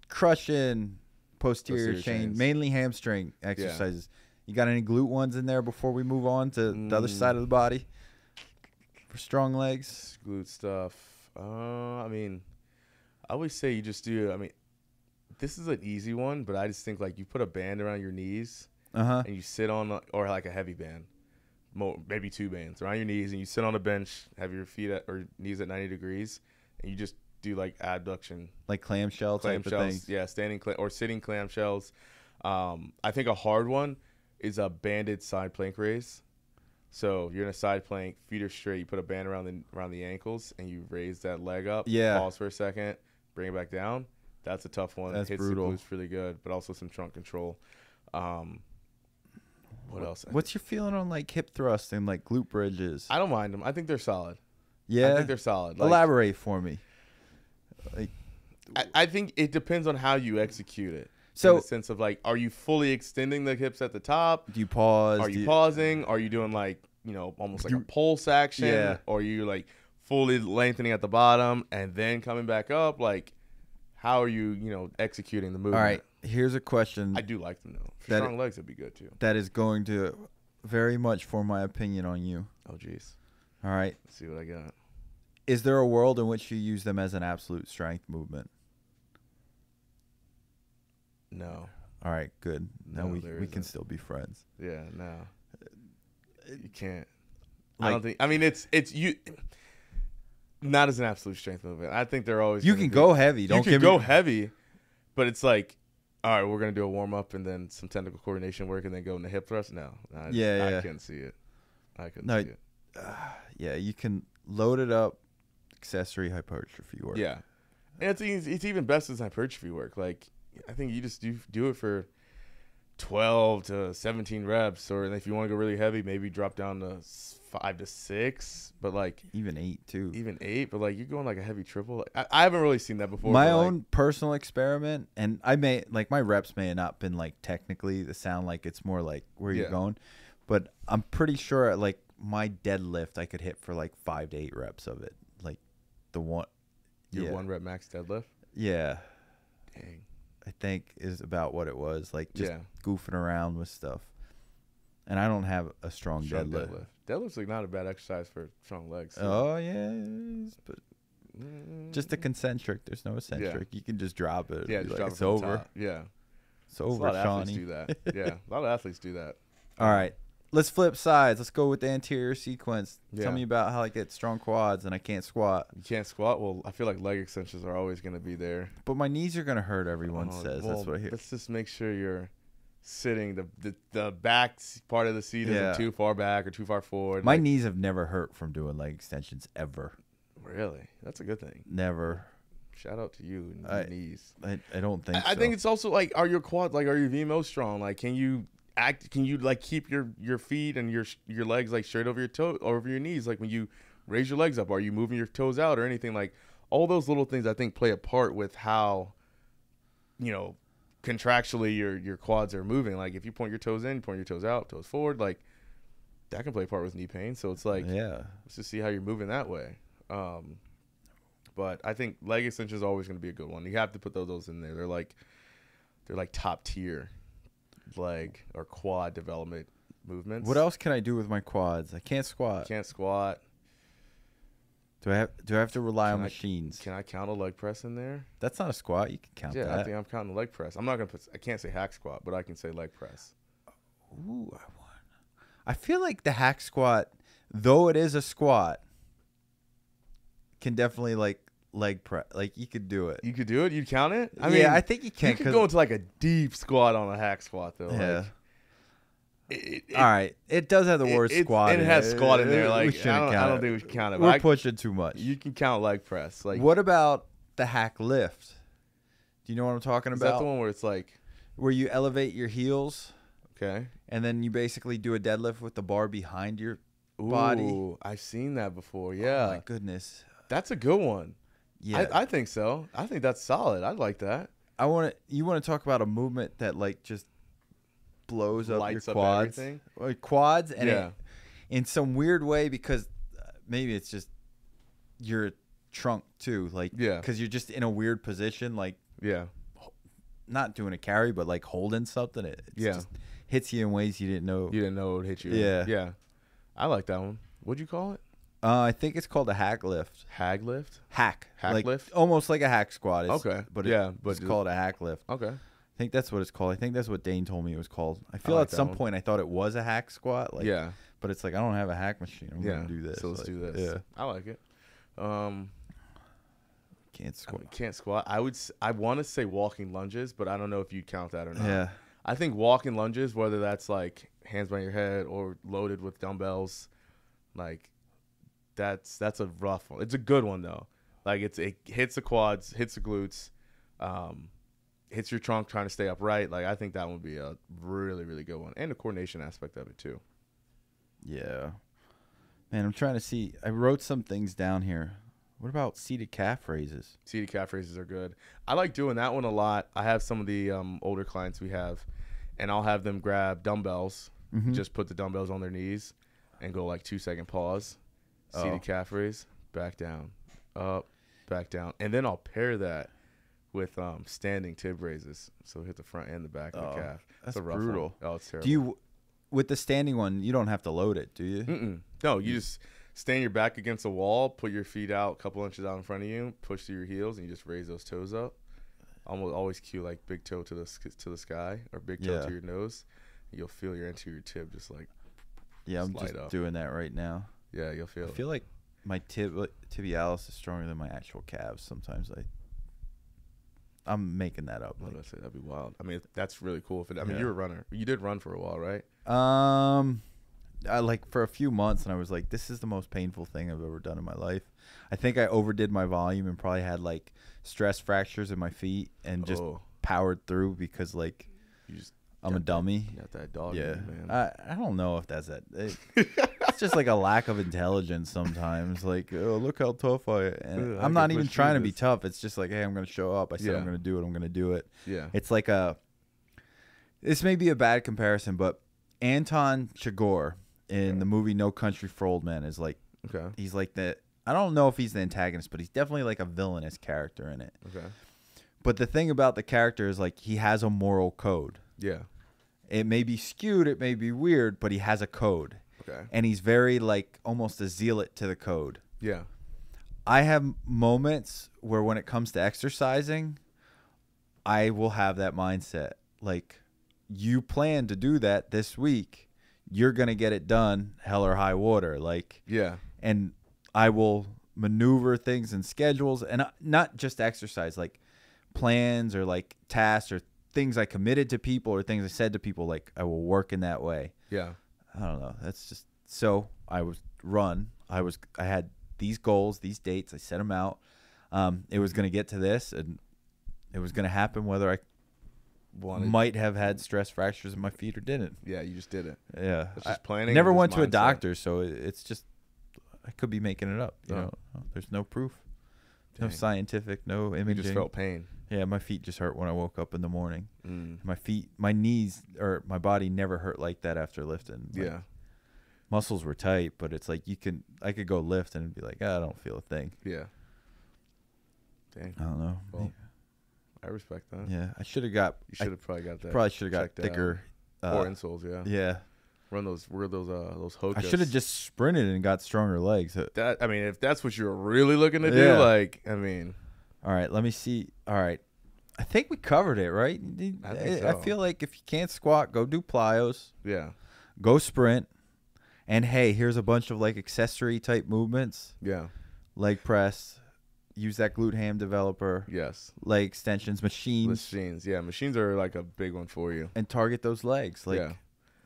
crushing posterior, Posterior chain, chains. mainly hamstring exercises. You got any glute ones in there before we move on to the other Mm. side of the body for strong legs? Glute stuff. Uh, I mean, I always say you just do. I mean, this is an easy one, but I just think like you put a band around your knees Uh huh. and you sit on or like a heavy band. maybe two bands around your knees, and you sit on a bench, have your feet at, or knees at 90 degrees, and you just do like abduction Like clamshell type of thing. Yeah, standing or sitting clamshells. Um, I think a hard one is a banded side plank raise. So you're in a side plank, feet are straight. You put a band around the around the ankles, and you raise that leg up. Yeah. Pause for a second, bring it back down. That's a tough one. That's Hits brutal. the glutes really good, but also some trunk control. Um, what else? What's your feeling on like hip thrust and like glute bridges? I don't mind them. I think they're solid. Yeah, I think they're solid. Like, Elaborate for me. Like I, I think it depends on how you execute it. in so the sense of like, are you fully extending the hips at the top? do you pause? Are Do you pausing? Are you doing like you know almost like a pulse action? Yeah. Or are you like fully lengthening at the bottom and then coming back up? Like, how are you you know executing the movement? All right. Here's a question I do like them though. That- strong legs would be good too. that is going to very much form my opinion on you. Oh jeez. All right. Let's see what I got. Is there a world in which you use them as an absolute strength movement? No. All right, good. Now No, we we can still be friends. Yeah. No. Uh, you can't. I don't think. I mean, it's it's you. Not as an absolute strength movement. I think they're always. You can be- go heavy. Don't can go me heavy, but it's like, all right, we're gonna do a warm up and then some technical coordination work and then go into hip thrust. No, I, Yeah, I yeah. couldn't see it. I couldn't No, see it. Uh, yeah, you can load it up accessory hypertrophy work. Yeah, and it's it's even best as hypertrophy work. Like I think you just do do it for twelve to seventeen reps, or if you want to go really heavy, maybe drop down to five to six. But like Even 8 too. even eight, but like you're going like a heavy triple. I, I haven't really seen that before. my but, like, own personal experiment and i may like my reps may have not been like technically the sound like it's more like where you're going but i'm pretty sure like my deadlift i could hit for like five to eight reps of it the one your yeah one rep max deadlift. yeah Dang. i think is about what it was like just yeah. goofing around with stuff and i don't have a strong, Strong deadlift. deadlift. Deadlift's like not a bad exercise for strong legs. so- oh yeah but Mm, just a concentric there's no eccentric you can just drop it yeah, just like, drop it it's the over top. Yeah, it's over. a lot of athletes do that. Yeah, a lot of athletes do that. <laughs> All right. Let's flip sides. Let's go with the anterior sequence. Yeah. Tell me about how I get strong quads and I can't squat. You can't squat. Well, I feel like leg extensions are always going to be there. But my knees are gonna hurt, everyone Oh, says. well, That's what I hear. Let's just make sure you're sitting. The the, the back part of the seat Yeah. isn't too far back or too far forward. My like- knees have never hurt from doing leg extensions ever. Really, that's a good thing. Never. Shout out to you and I- knees. I, I don't think I, I think it's also like, are your quads like, are your VMOs strong? Like, can you act? Can you like keep your your feet and your your legs like straight over your toe over your knees? Like when you raise your legs up, are you moving your toes out or anything? Like all those little things, I think play a part with how, you know, contractually your your quads are moving. Like if you point your toes in, point your toes out, toes forward, like that can play a part with knee pain. So it's like yeah. let's just see how you're moving that way. Um, but I think leg extension is always going to be a good one. You have to put those, those in there. They're like they're like top tier leg or quad development movements. What else can I do with my quads? I can't squat. Can't squat. Do I have do I have to rely Can on I- machines? Can I count a leg press in there? That's not a squat. You can count yeah, I think I'm counting the leg press. I'm not gonna put. I can't say hack squat, but I can say leg press. Ooh, I want. I feel like the hack squat, though it is a squat, can definitely like leg press. Like you could do it. You could do it. You'd count it. I mean, yeah, I think you can. you could go into like a deep squat on a hack squat though. yeah. Like, it, it, All right. It does have the it- word it's- squat. it has squat in there. We Like I shouldn't don't, I don't it. think we should count it. We're I, pushing too much. you can count leg press. Like what about the hack lift? Do you know what I'm talking is that about? the one where it's like Where you elevate your heels okay, and then you basically do a deadlift with the bar behind your. Body. I've seen that before. Oh Yeah, my goodness. that's a good one. Yeah. I, I think so. I think that's solid. I like that. I want to. You want to talk about a movement that like just blows up Lights your up quads, everything. Like quads, and yeah, it, in some weird way because uh, maybe it's just your trunk too, like Yeah. because you're just in a weird position, like yeah, not doing a carry, but like holding something. It Yeah. just hits you in ways you didn't know. you didn't know it would hit you. Yeah. yeah. I like that one. What'd you call it? Uh, I think it's called a hack lift. Hag lift. Hack, Hack like, lift? almost like a hack squat. It's, Okay. but Yeah, but it's it- called a hack lift. Okay. I think that's what it's called. I think that's what Dane told me it was called. I feel like at some one. point I thought it was a hack squat. Like, yeah. but it's like I don't have a hack machine. I'm yeah. gonna do this. So let's Like, do this. Yeah, I like it. Um, can't I squat. mean, can't squat. I would. I want to say walking lunges, but I don't know if you count that or not. Yeah, I think walking lunges, whether that's like hands by your head or loaded with dumbbells, like that's that's a rough one. It's a good one though. Like it's it hits the quads, hits the glutes, um, hits your trunk trying to stay upright. Like I think that would be a really really good one, and the coordination aspect of it too. yeah. Man, I'm trying to see. I wrote some things down here. What about seated calf raises? Seated calf raises are good. I like doing that one a lot. I have some of the um, older clients we have, and I'll have them grab dumbbells, Mhm. just put the dumbbells on their knees, and go like two second pause, seated Oh. calf raise, back down, up, back down, and then I'll pair that with um, standing tib raises. So hit the front and the back of Oh, the calf. It's that's a rough one. brutal. Oh, it's terrible. Do you, with the standing one, you don't have to load it, do you? Mm-mm. No, you just stand your back against the wall, put your feet out a couple inches out in front of you, push through your heels, and you just raise those toes up. Almost always cue like big toe to the to the sky or big toe Yeah. to your nose. You'll feel your anterior tib just like Yeah, I'm just up. doing that right now. Yeah, you'll feel. I feel like my tib tibialis is stronger than my actual calves. Sometimes I, I'm making that up. Did I Like, say? That'd be wild. I mean, that's really cool. If it, I mean, Yeah. you're a runner. You did run for a while, right? um, I like for a few months, and I was like, this is the most painful thing I've ever done in my life. I think I overdid my volume and probably had like stress fractures in my feet and just oh, powered through because like you just I'm a dummy. you got that dog. Yeah, man. I I don't know if that's it. it <laughs> it's just like a lack of intelligence sometimes. Like, oh, look how tough I am. Ugh, I I'm not even trying to be this. tough. It's just like, hey, I'm gonna show up. I said Yeah. I'm gonna do it. I'm gonna do it. yeah. It's like a. This may be a bad comparison, but Anton Chigurh in the movie No Country for Old Men is like Okay. he's like the. I don't know if he's the antagonist, but he's definitely like a villainous character in it. Okay. But the thing about the character is like he has a moral code. Yeah. It may be skewed, it may be weird, but he has a code. Okay. and he's very like almost a zealot to the code. Yeah. I have moments where when it comes to exercising, I will have that mindset. Like you plan to do that this week, you're going to get it done hell or high water. Like Yeah. and I will maneuver things and schedules and uh, not just exercise like plans or like tasks or things I committed to people or things I said to people like I will work in that way. Yeah. I don't know. That's just so I was run. I was I had these goals, these dates. I set them out. Um, it was going to get to this, and it was going to happen whether I Wanted- might have had stress fractures in my feet or didn't. Yeah. You just did it. Yeah, It's I just planning. never went to a doctor, so it's just I could be making it up. You know, there's no proof, no Dang. scientific, no imaging. You just felt pain. yeah, my feet just hurt when I woke up in the morning. Mm. My feet, my knees, or my body never hurt like that after lifting. Like, Yeah. muscles were tight, but it's like you can I could go lift and be like, "Ah, I don't feel a thing. Yeah. Dang. I don't know. Well, I respect that. yeah, I should have got. You should have probably got that. probably should have got out. thicker. Uh, or insoles, yeah. yeah, Run those. Wear those. Uh, those I should have just sprinted and got stronger legs. That I mean, if that's what you're really looking to do, like I mean, All right, let me see. All right, I think we covered it, right? I think I so. feel like if you can't squat, go do plyos, yeah, go sprint, and hey, here's a bunch of like accessory type movements: yeah, leg press, use that glute ham developer, yes. leg extensions, machines, Machines, yeah, machines are like a big one for you. and target those legs. Like yeah,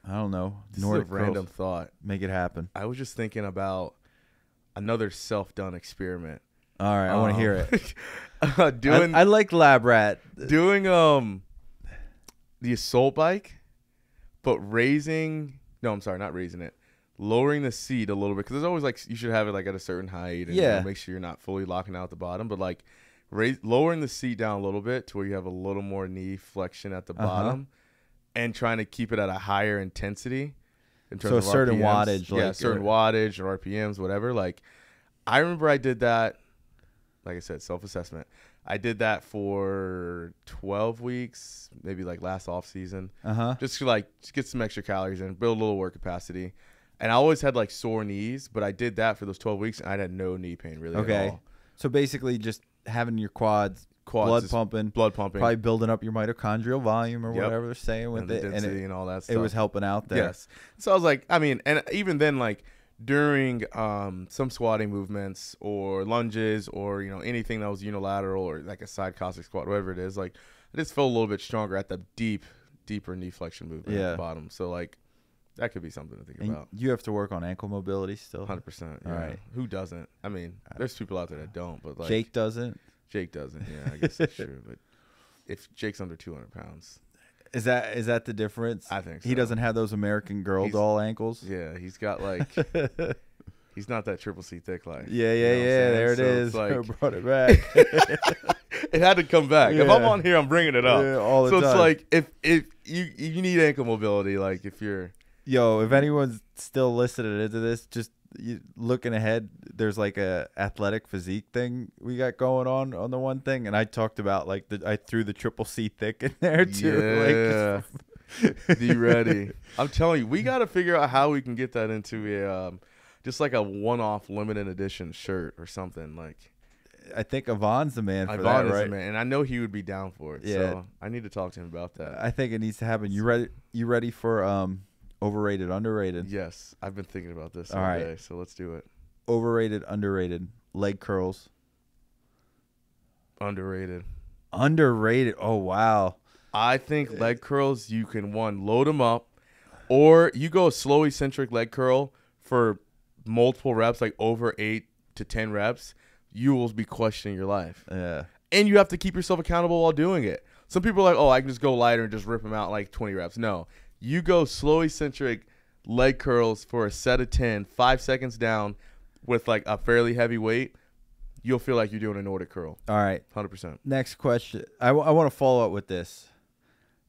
I don't know, this Nordic is a random thought. Make it happen. I was just thinking about another self-done experiment. All right, I want to hear it. it. <laughs> uh, doing I, I like lab rat. doing um the assault bike, but raising. No, I'm sorry, not raising it. Lowering the seat a little bit because there's always like you should have it like at a certain height and you know, Yeah. make sure you're not fully locking out the bottom, but like raise lowering the seat down a little bit to where you have a little more knee flexion at the Uh-huh. bottom, and trying to keep it at a higher intensity. In So a of certain RPMs. wattage, yeah, like, certain or- wattage or RPMs, whatever. Like, I remember I did that. Like I said, self assessment. I did that for 12 weeks, maybe like last off season, Uh huh. just to like just get some extra calories in, build a little work capacity. And I always had like sore knees, but I did that for those 12 weeks and I had no knee pain really at Okay. all. So basically, just having your quads quads blood pumping, blood pumping, probably building up your mitochondrial volume or Yep. whatever they're saying with and it, and it, and all that Stuff. it was helping out there. Yes. So I was like, I mean, and even then, like during um, some squatting movements or lunges or you know anything that was unilateral or like a side Cossack squat, whatever it is, like I just felt a little bit stronger at the deep, deeper knee flexion movement at Yeah. the bottom. So like that could be something to think And about. you have to work on ankle mobility still. Hundred percent. All Yeah. right. Who doesn't? I mean, there's people out there that don't, but like Jake doesn't. Jake doesn't. Yeah, I guess that's true. But if Jake's under 200 pounds, Is that is that the difference? I think he doesn't have those American Girl He's- doll ankles. yeah, he's got like <laughs> he's not that triple C thick like. Yeah, you yeah, know yeah. There it So is. it's <laughs> I brought it <laughs> back. it had to come back. If I'm on here, I'm bringing it up. Yeah, all the so it's like if if you you need ankle mobility, like if you're Yo, if anyone's still listening into this, just you, looking ahead, there's like a athletic physique thing we got going on on the one thing, and I talked about like the I threw the triple C thick in <laughs> there too. yeah, be ready. <laughs> I'm telling you, we got to figure out how we can get that into a um, just like a one-off limited edition shirt or something like. Like I think Yvonne's the man for Ivan that, is right? the man, and I know he would be down for it. Yeah. So I need to talk to him about that. I think it needs to happen. You ready? You ready for um overrated, underrated? yes, I've been thinking about this All all, right. day, so let's do it. Overrated, underrated. Leg curls. Underrated. Underrated. Oh wow. I think leg curls you can one load them up, or you go slow eccentric leg curl for multiple reps, like over eight to ten reps. You will be questioning your life, Yeah. and you have to keep yourself accountable while doing it. Some people are like, "Oh, I can just go lighter and just rip them out like 20 reps." No, you go slow eccentric leg curls for a set of 10, five seconds down, with like a fairly heavy weight. You'll feel like you're doing a Nordic curl, All right. hundred percent. Next question. I, want to follow up with this.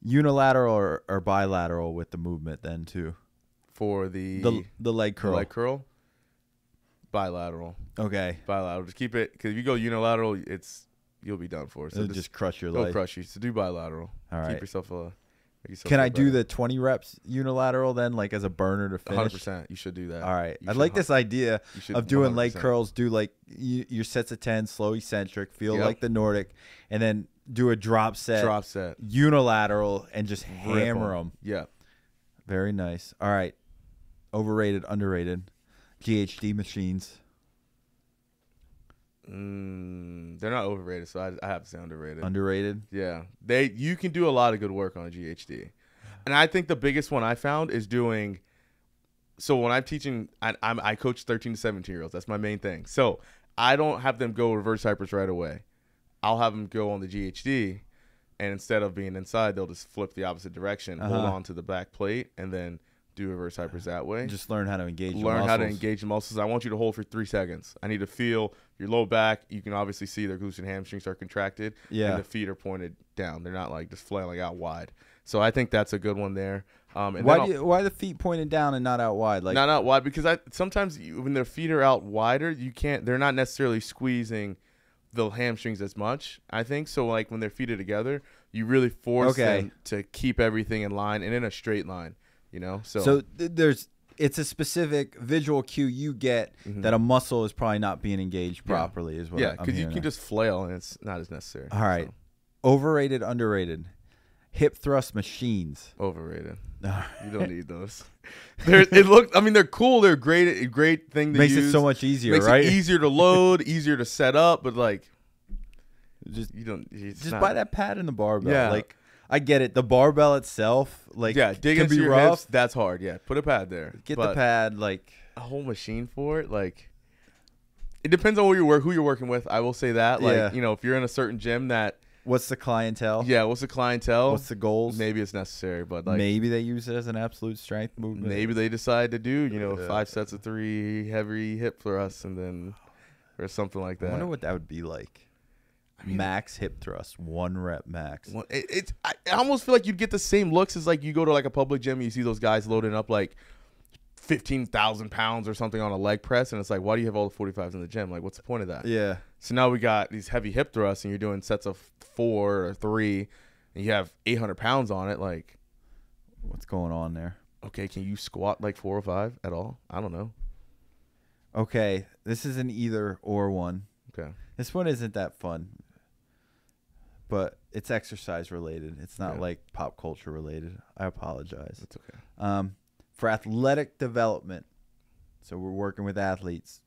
Unilateral or, or bilateral with the movement then too. For the The the leg the curl. leg curl, bilateral. okay. bilateral. Just keep it because if you go unilateral, it's you'll be done for. So It'll just, just crush your it'll leg. crush you. So do bilateral. All right. Keep yourself a. Can I do the 20 reps unilateral then like as a burner to finish? 100. percent You should do that. All right. I like this idea of doing leg 100%. curls. Do like you, your sets of 10, slow eccentric, feel Yep. like the Nordic, and then do a drop set Drop set. unilateral and just hammer 'em. them. Yeah. Very nice. All right. Overrated, underrated. GHD machines. Mm, they're not overrated, so I, I have to say underrated. Underrated. yeah, they you can do a lot of good work on a GHD, and I think the biggest one I found is doing. So when I'm teaching, I, I'm I coach 13 to 17 year olds. That's my main thing. So I don't have them go reverse hypers right away. I'll have them go on the GHD, and instead of being inside, they'll just flip the opposite direction, hold Uh-huh. on to the back plate, and then do reverse hypers that way. Just learn how to engage. your learn how to engage the muscles. I want you to hold for three seconds. I need to feel your low back. You can obviously see their glutes and hamstrings are contracted, Yeah. and the feet are pointed down. They're not like just flailing out wide. So I think that's a good one there. Um, and Why do you, why the feet pointed down and not out wide? Like not out wide because I sometimes you, when their feet are out wider, you can't. They're not necessarily squeezing the hamstrings as much. I think so. Like when their feet are together, you really force Okay. them to keep everything in line and in a straight line. You know, so, so, th- there's it's a specific visual cue you get Mhm. that a muscle is probably not being engaged Yeah. properly. Is what yeah, because you can just flail and it's not as necessary. All right. So, overrated, underrated. Hip thrust machines. overrated. <laughs> You don't need those. <laughs> They're, it look. I mean, they're cool. They're great. Great thing to Makes use. it so much easier, Makes right? it easier to load, easier to set up. But like, Just you don't. Just not- buy that pad in the barbell. Yeah. Like I get it. The barbell itself, like yeah, dig can into be your rough. hips. That's hard. Yeah, put a pad there. Get But the pad. Like A whole machine for it. Like, it depends on who you work, who you're working with. I will say that. Like, Yeah. you know, if you're in a certain gym that, what's the clientele? yeah, what's the clientele? What's the goals? Maybe it's necessary, but like. Maybe they use it as an absolute strength movement. Maybe they decide to do, you know, Yeah. five sets of three heavy hip thrusts and then, or something like that. I wonder what that would be like. Mean- max hip thrust, one rep max. Well, it, it's I, I almost feel like you'd get the same looks as like you go to like a public gym and you see those guys loading up like fifteen thousand pounds or something on a leg press, and it's like, why do you have all the forty fives in the gym? Like, what's the point of that? Yeah. So now we got these heavy hip thrusts, and you're doing sets of four or three, and you have eight hundred pounds on it. Like, What's going on there? okay, can you squat like four or five at all? I don't know. Okay, this is an either or one. Okay, This one isn't that fun. But it's exercise related. It's not Yeah. like pop culture related. I apologize. That's okay. Um, for athletic development, so we're working with athletes.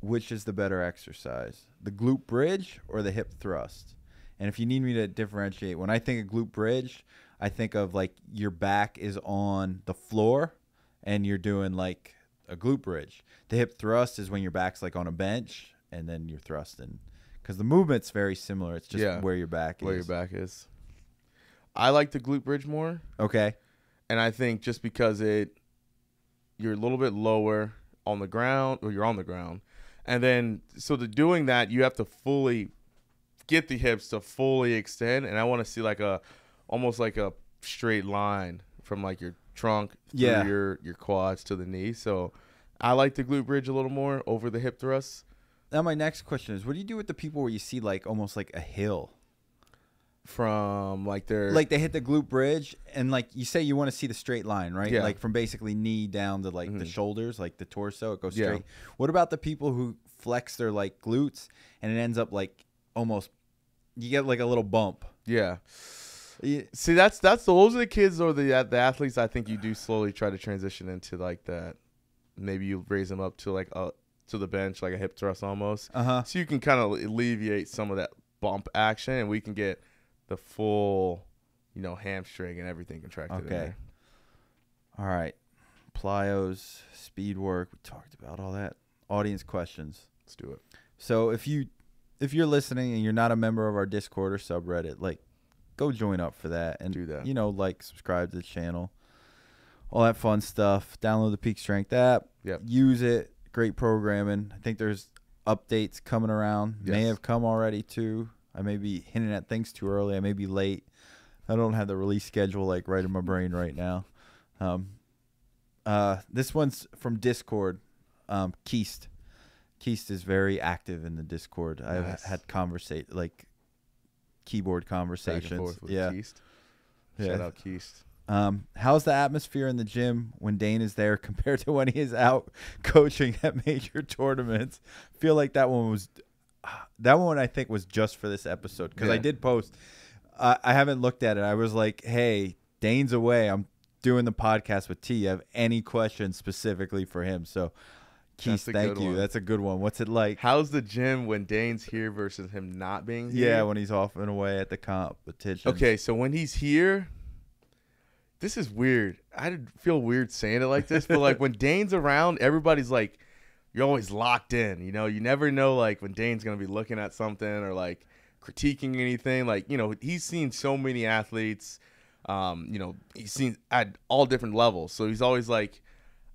Which is the better exercise, the glute bridge or the hip thrust? And if you need me to differentiate, when I think of glute bridge, I think of like your back is on the floor and you're doing like a glute bridge. The hip thrust is when your back's like on a bench and then you're thrusting. Because the movement's very similar. It's just Yeah. where your back Where is. your back is. I like the glute bridge more. Okay. and I think just because it you're a little bit lower on the ground or you're on the ground. And then so the doing that you have to fully get the hips to fully extend and I want to see like a almost like a straight line from like your trunk through Yeah. your your quads to the knee. So I like the glute bridge a little more over the hip thrust Now my next question is, what do you do with the people where you see like almost like a hill? from like their Like they hit the glute bridge and like you say you want to see the straight line, right? Yeah. Like from basically knee down to like the Mhm. shoulders, like the torso, it goes Yeah. straight. What about the people who flex their like glutes and it ends up like almost you get like a little bump. yeah. Yeah. See, that's that's those are the kids or the the athletes. I think you do slowly try to transition into like that. Maybe you raise them up to like a to the bench, like a hip thrust almost, Uh-huh. so you can kind of alleviate some of that bump action, and we can get the full, you know, hamstring and everything contracted. Okay. All right. Plyos, speed work, we talked about all that. Audience questions. let's do it. So if you if you're listening and you're not a member of our Discord or subreddit, like go join up for that and Do that. You know, like subscribe to the channel. All that fun stuff. Download the Peak Strength app. Yep. Use it. Great programming. I think there's updates coming around. May have come already too. I may be hinting at things too early. I may be late. I don't have the release schedule like right in my brain right now. Um, uh, this one's from Discord. Um, Keist. Keist is very active in the Discord. I've had conversate like keyboard Back and conversations. forth with yeah. Keist. Yeah. Shout out Keist. Um, how's the atmosphere in the gym when Dane is there <laughs> compared to when he is out <laughs> coaching at major tournaments? Feel like that one was <sighs> that one I think was just for this episode because I did post. I I haven't looked at it. I was like, "Hey, Dane's away. I'm doing the podcast with T. You have any questions specifically for him?" So, Keith, thank you. one. That's a good one. What's it like? How's the gym when Dane's here versus him not being here? yeah, when he's off and away at the competition. Okay, so when he's here, this is weird. I feel weird saying it like this, but like when Dane's around, everybody's like, you're always locked in. You know, you never know like when Dane's gonna be looking at something or like critiquing anything. Like you know, he's seen so many athletes. Um, you know, he's seen at all different levels, so he's always like.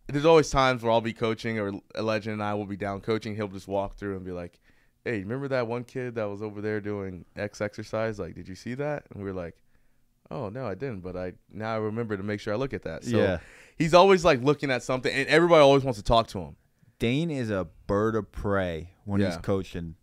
There's always times where I'll be coaching or a legend and I will be down coaching. He'll just walk through and be like, hey, remember that one kid that was over there doing X exercise? Like, did you see that? And we were like, oh no, I didn't, but I now I remember to make sure I look at that. So yeah, he's always like looking at something, and everybody always wants to talk to him. Dane is a bird of prey when he's coaching.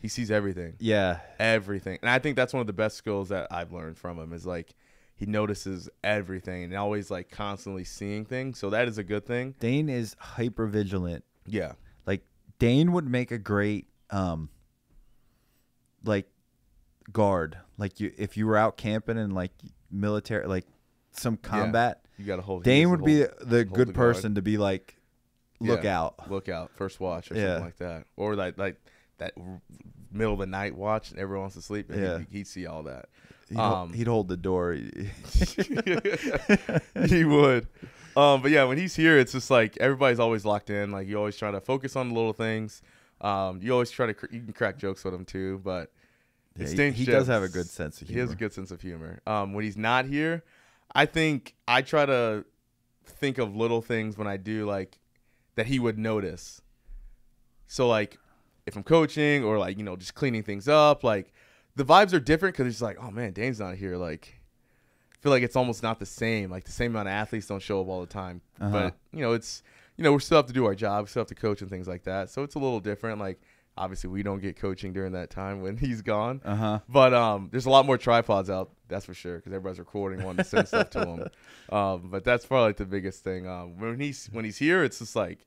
He sees everything, Yeah, everything, and I think that's one of the best skills that I've learned from him is like he notices everything and always like constantly seeing things. So that is a good thing. Dane is hyper vigilant. Yeah, Like Dane would make a great um like guard. Like you if you were out camping and like military like some combat, you got to hold. he Dane would to be the, the good the person to be like look Yeah. out. look out, first watch or Yeah. something like that, or like like that middle of the night watch and everyone wants to sleep. And Yeah. he'd, he'd see all that. He'd, Um, he'd hold the door. <laughs> he would. Um, but yeah, when he's here, it's just like everybody's always locked in. Like you always try to focus on the little things. Um, you always try to cr- you can crack jokes with him too, but Yeah, he, he does have a good sense of he humor. has a good sense of humor. Um, when he's not here, I think I try to think of little things when I do like that he would notice. So like if I'm coaching or like you know just cleaning things up, like the vibes are different because it's like oh man, Dane's not here. Like I feel like it's almost not the same. Like the same amount of athletes don't show up all the time, Uh-huh. but you know it's you know we still have to do our job, we still have to coach and things like that. So it's a little different. Like obviously we don't get coaching during that time when <laughs> he's gone. Uh huh. But um, there's a lot more tripods out. That's for sure because everybody's recording, wanting to send stuff to him. <laughs> Um, but that's probably like the biggest thing. Um, when he's when he's here, it's just like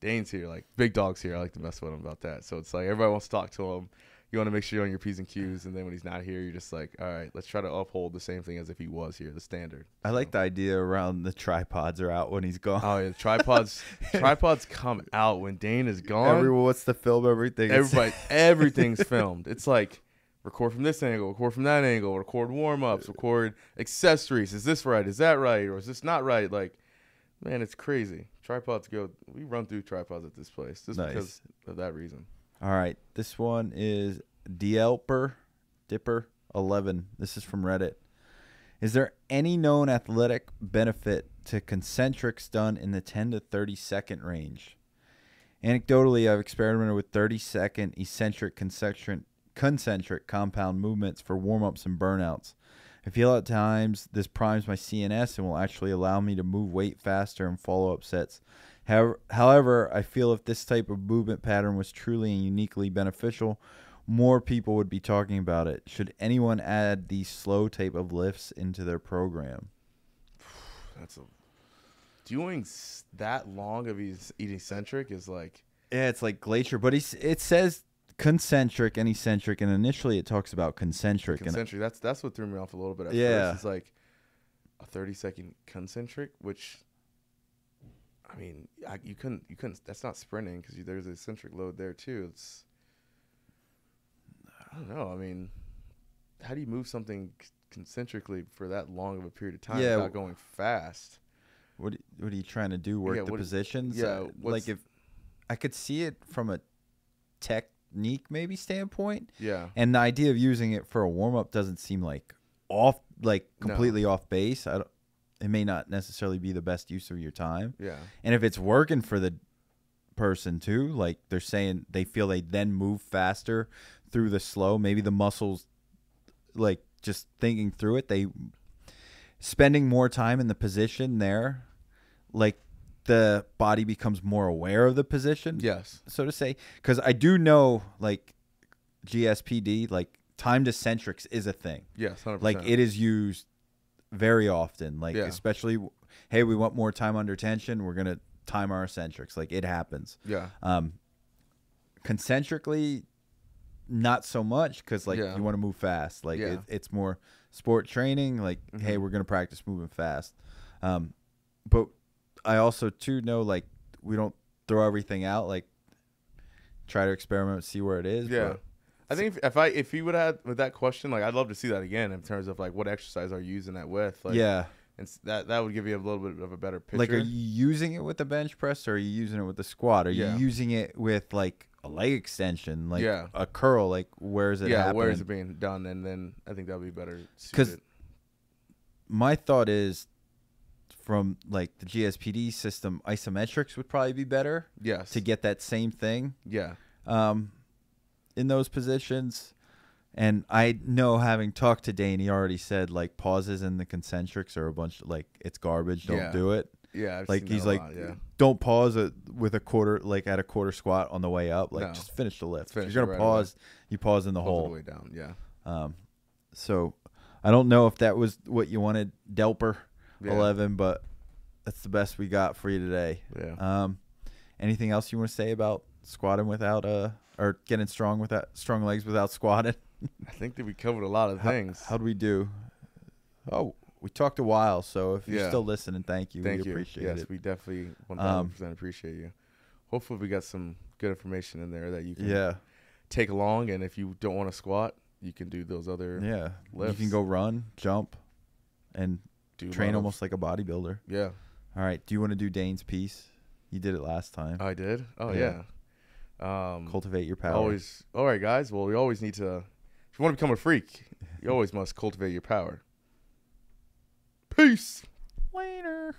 Dane's here, like Big Dog's here. I like to mess with him about that. So it's like everybody wants to talk to him. You want to make sure you're on your p's and q's, and then when he's not here, you're just like, all right, let's try to uphold the same thing as if he was here, the standard. I like the idea around the tripods are out when he's gone. Oh yeah, the tripods. <laughs> tripods come out when Dane is gone. Everyone wants to film everything. Everybody, <laughs> everything's filmed. It's like record from this angle, record from that angle, record warm ups, record accessories. Is this right? Is that right? Or is this not right? Like, man, it's crazy. Tripods go. We run through tripods at this place just Nice. because of that reason. All right, this one is Dielper Dipper eleven. This is from Reddit. Is there any known athletic benefit to concentrics done in the ten to thirty second range? Anecdotally, I've experimented with thirty second eccentric concentric concentric compound movements for warm ups and burnouts. I feel at times this primes my CNS and will actually allow me to move weight faster in follow up sets. However, however, I feel if this type of movement pattern was truly and uniquely beneficial, more people would be talking about it. Should anyone add these slow type of lifts into their program? <sighs> That's a doing that long of eccentric is like Yeah, it's like glacier, but he's, it says concentric and eccentric, and initially it talks about concentric. and concentric. That's that's what threw me off a little bit at Yeah. first. It's like a thirty second concentric, which I mean, I, you couldn't you couldn't. That's not sprinting because there's a eccentric load there too. It's I don't know. I mean, how do you move something concentrically for that long of a period of time Yeah, without going fast? What what are you trying to do? Work Yeah, the what- positions? yeah, Uh, like if I could see it from a technique maybe standpoint, Yeah, and the idea of using it for a warm up doesn't seem like off, like No. completely off base. I don't. It may not necessarily be the best use of your time, yeah, and if it's working for the person too, like they're saying they feel they then move faster through the slow. Maybe the muscles, like just thinking through it, they spending more time in the position there, like the body becomes more aware of the position, yes, so to say. Because I do know, like GSPD, like timed eccentrics is a thing. yes, hundred Like it is used very often. Like Yeah. especially, hey, we want more time under tension. We're gonna time our eccentrics. Like it happens. Yeah, Um, concentrically, not so much because like Yeah. you want to move fast. Like Yeah. it, it's more sport training. Like hey, Mhm. we're gonna practice moving fast. Um, but I also too know like we don't throw everything out. Like try to experiment, see where it is. Yeah. but- I think if, if I if he would have with that question, like I'd love to see that again in terms of like what exercise are you using that with? Like, yeah. and that that would give you a little bit of a better picture. Like, are you using it with the bench press, or are you using it with the squat? Are Yeah. you using it with like a leg extension, like Yeah. a curl? Like, where is it yeah, happening? where is it being done? And then I think that would be better. Because My thought is, from like the GSPD system, isometrics would probably be better yes, to get that same thing yeah, um, in those positions. And I know, having talked to Dane, he already said like pauses in the concentrics are a bunch like it's garbage. Don't Yeah. do it. yeah. I've like he's a like lot, yeah, don't pause it with a quarter like at a quarter squat on the way up like No. just finish the lift if Finish you're gonna right away. pause you pause in the it hole way down. Yeah, um so i don't know if that was what you wanted delper yeah. 11 but that's the best we got for you today Yeah. um anything else you want to say about squatting without uh or getting strong without strong legs without squatting I think that we covered a lot of How- things. how'd we do oh we talked a while so if you're Yeah. still listening thank you Thank we you. appreciate yes, it we definitely one Um, thousand percent appreciate you. Hopefully, we got some good information in there that you can yeah take along. And if you don't want to squat, you can do those other Yeah. You can go run, jump, and do train almost like a bodybuilder. Yeah, All right. Do you want to do Dane's piece? You did it last time. I did. Oh Yeah. yeah. Um, Cultivate your power. always. All right, guys. Well, we always need to. If you want to become a freak, you always must cultivate your power. Peace. Later.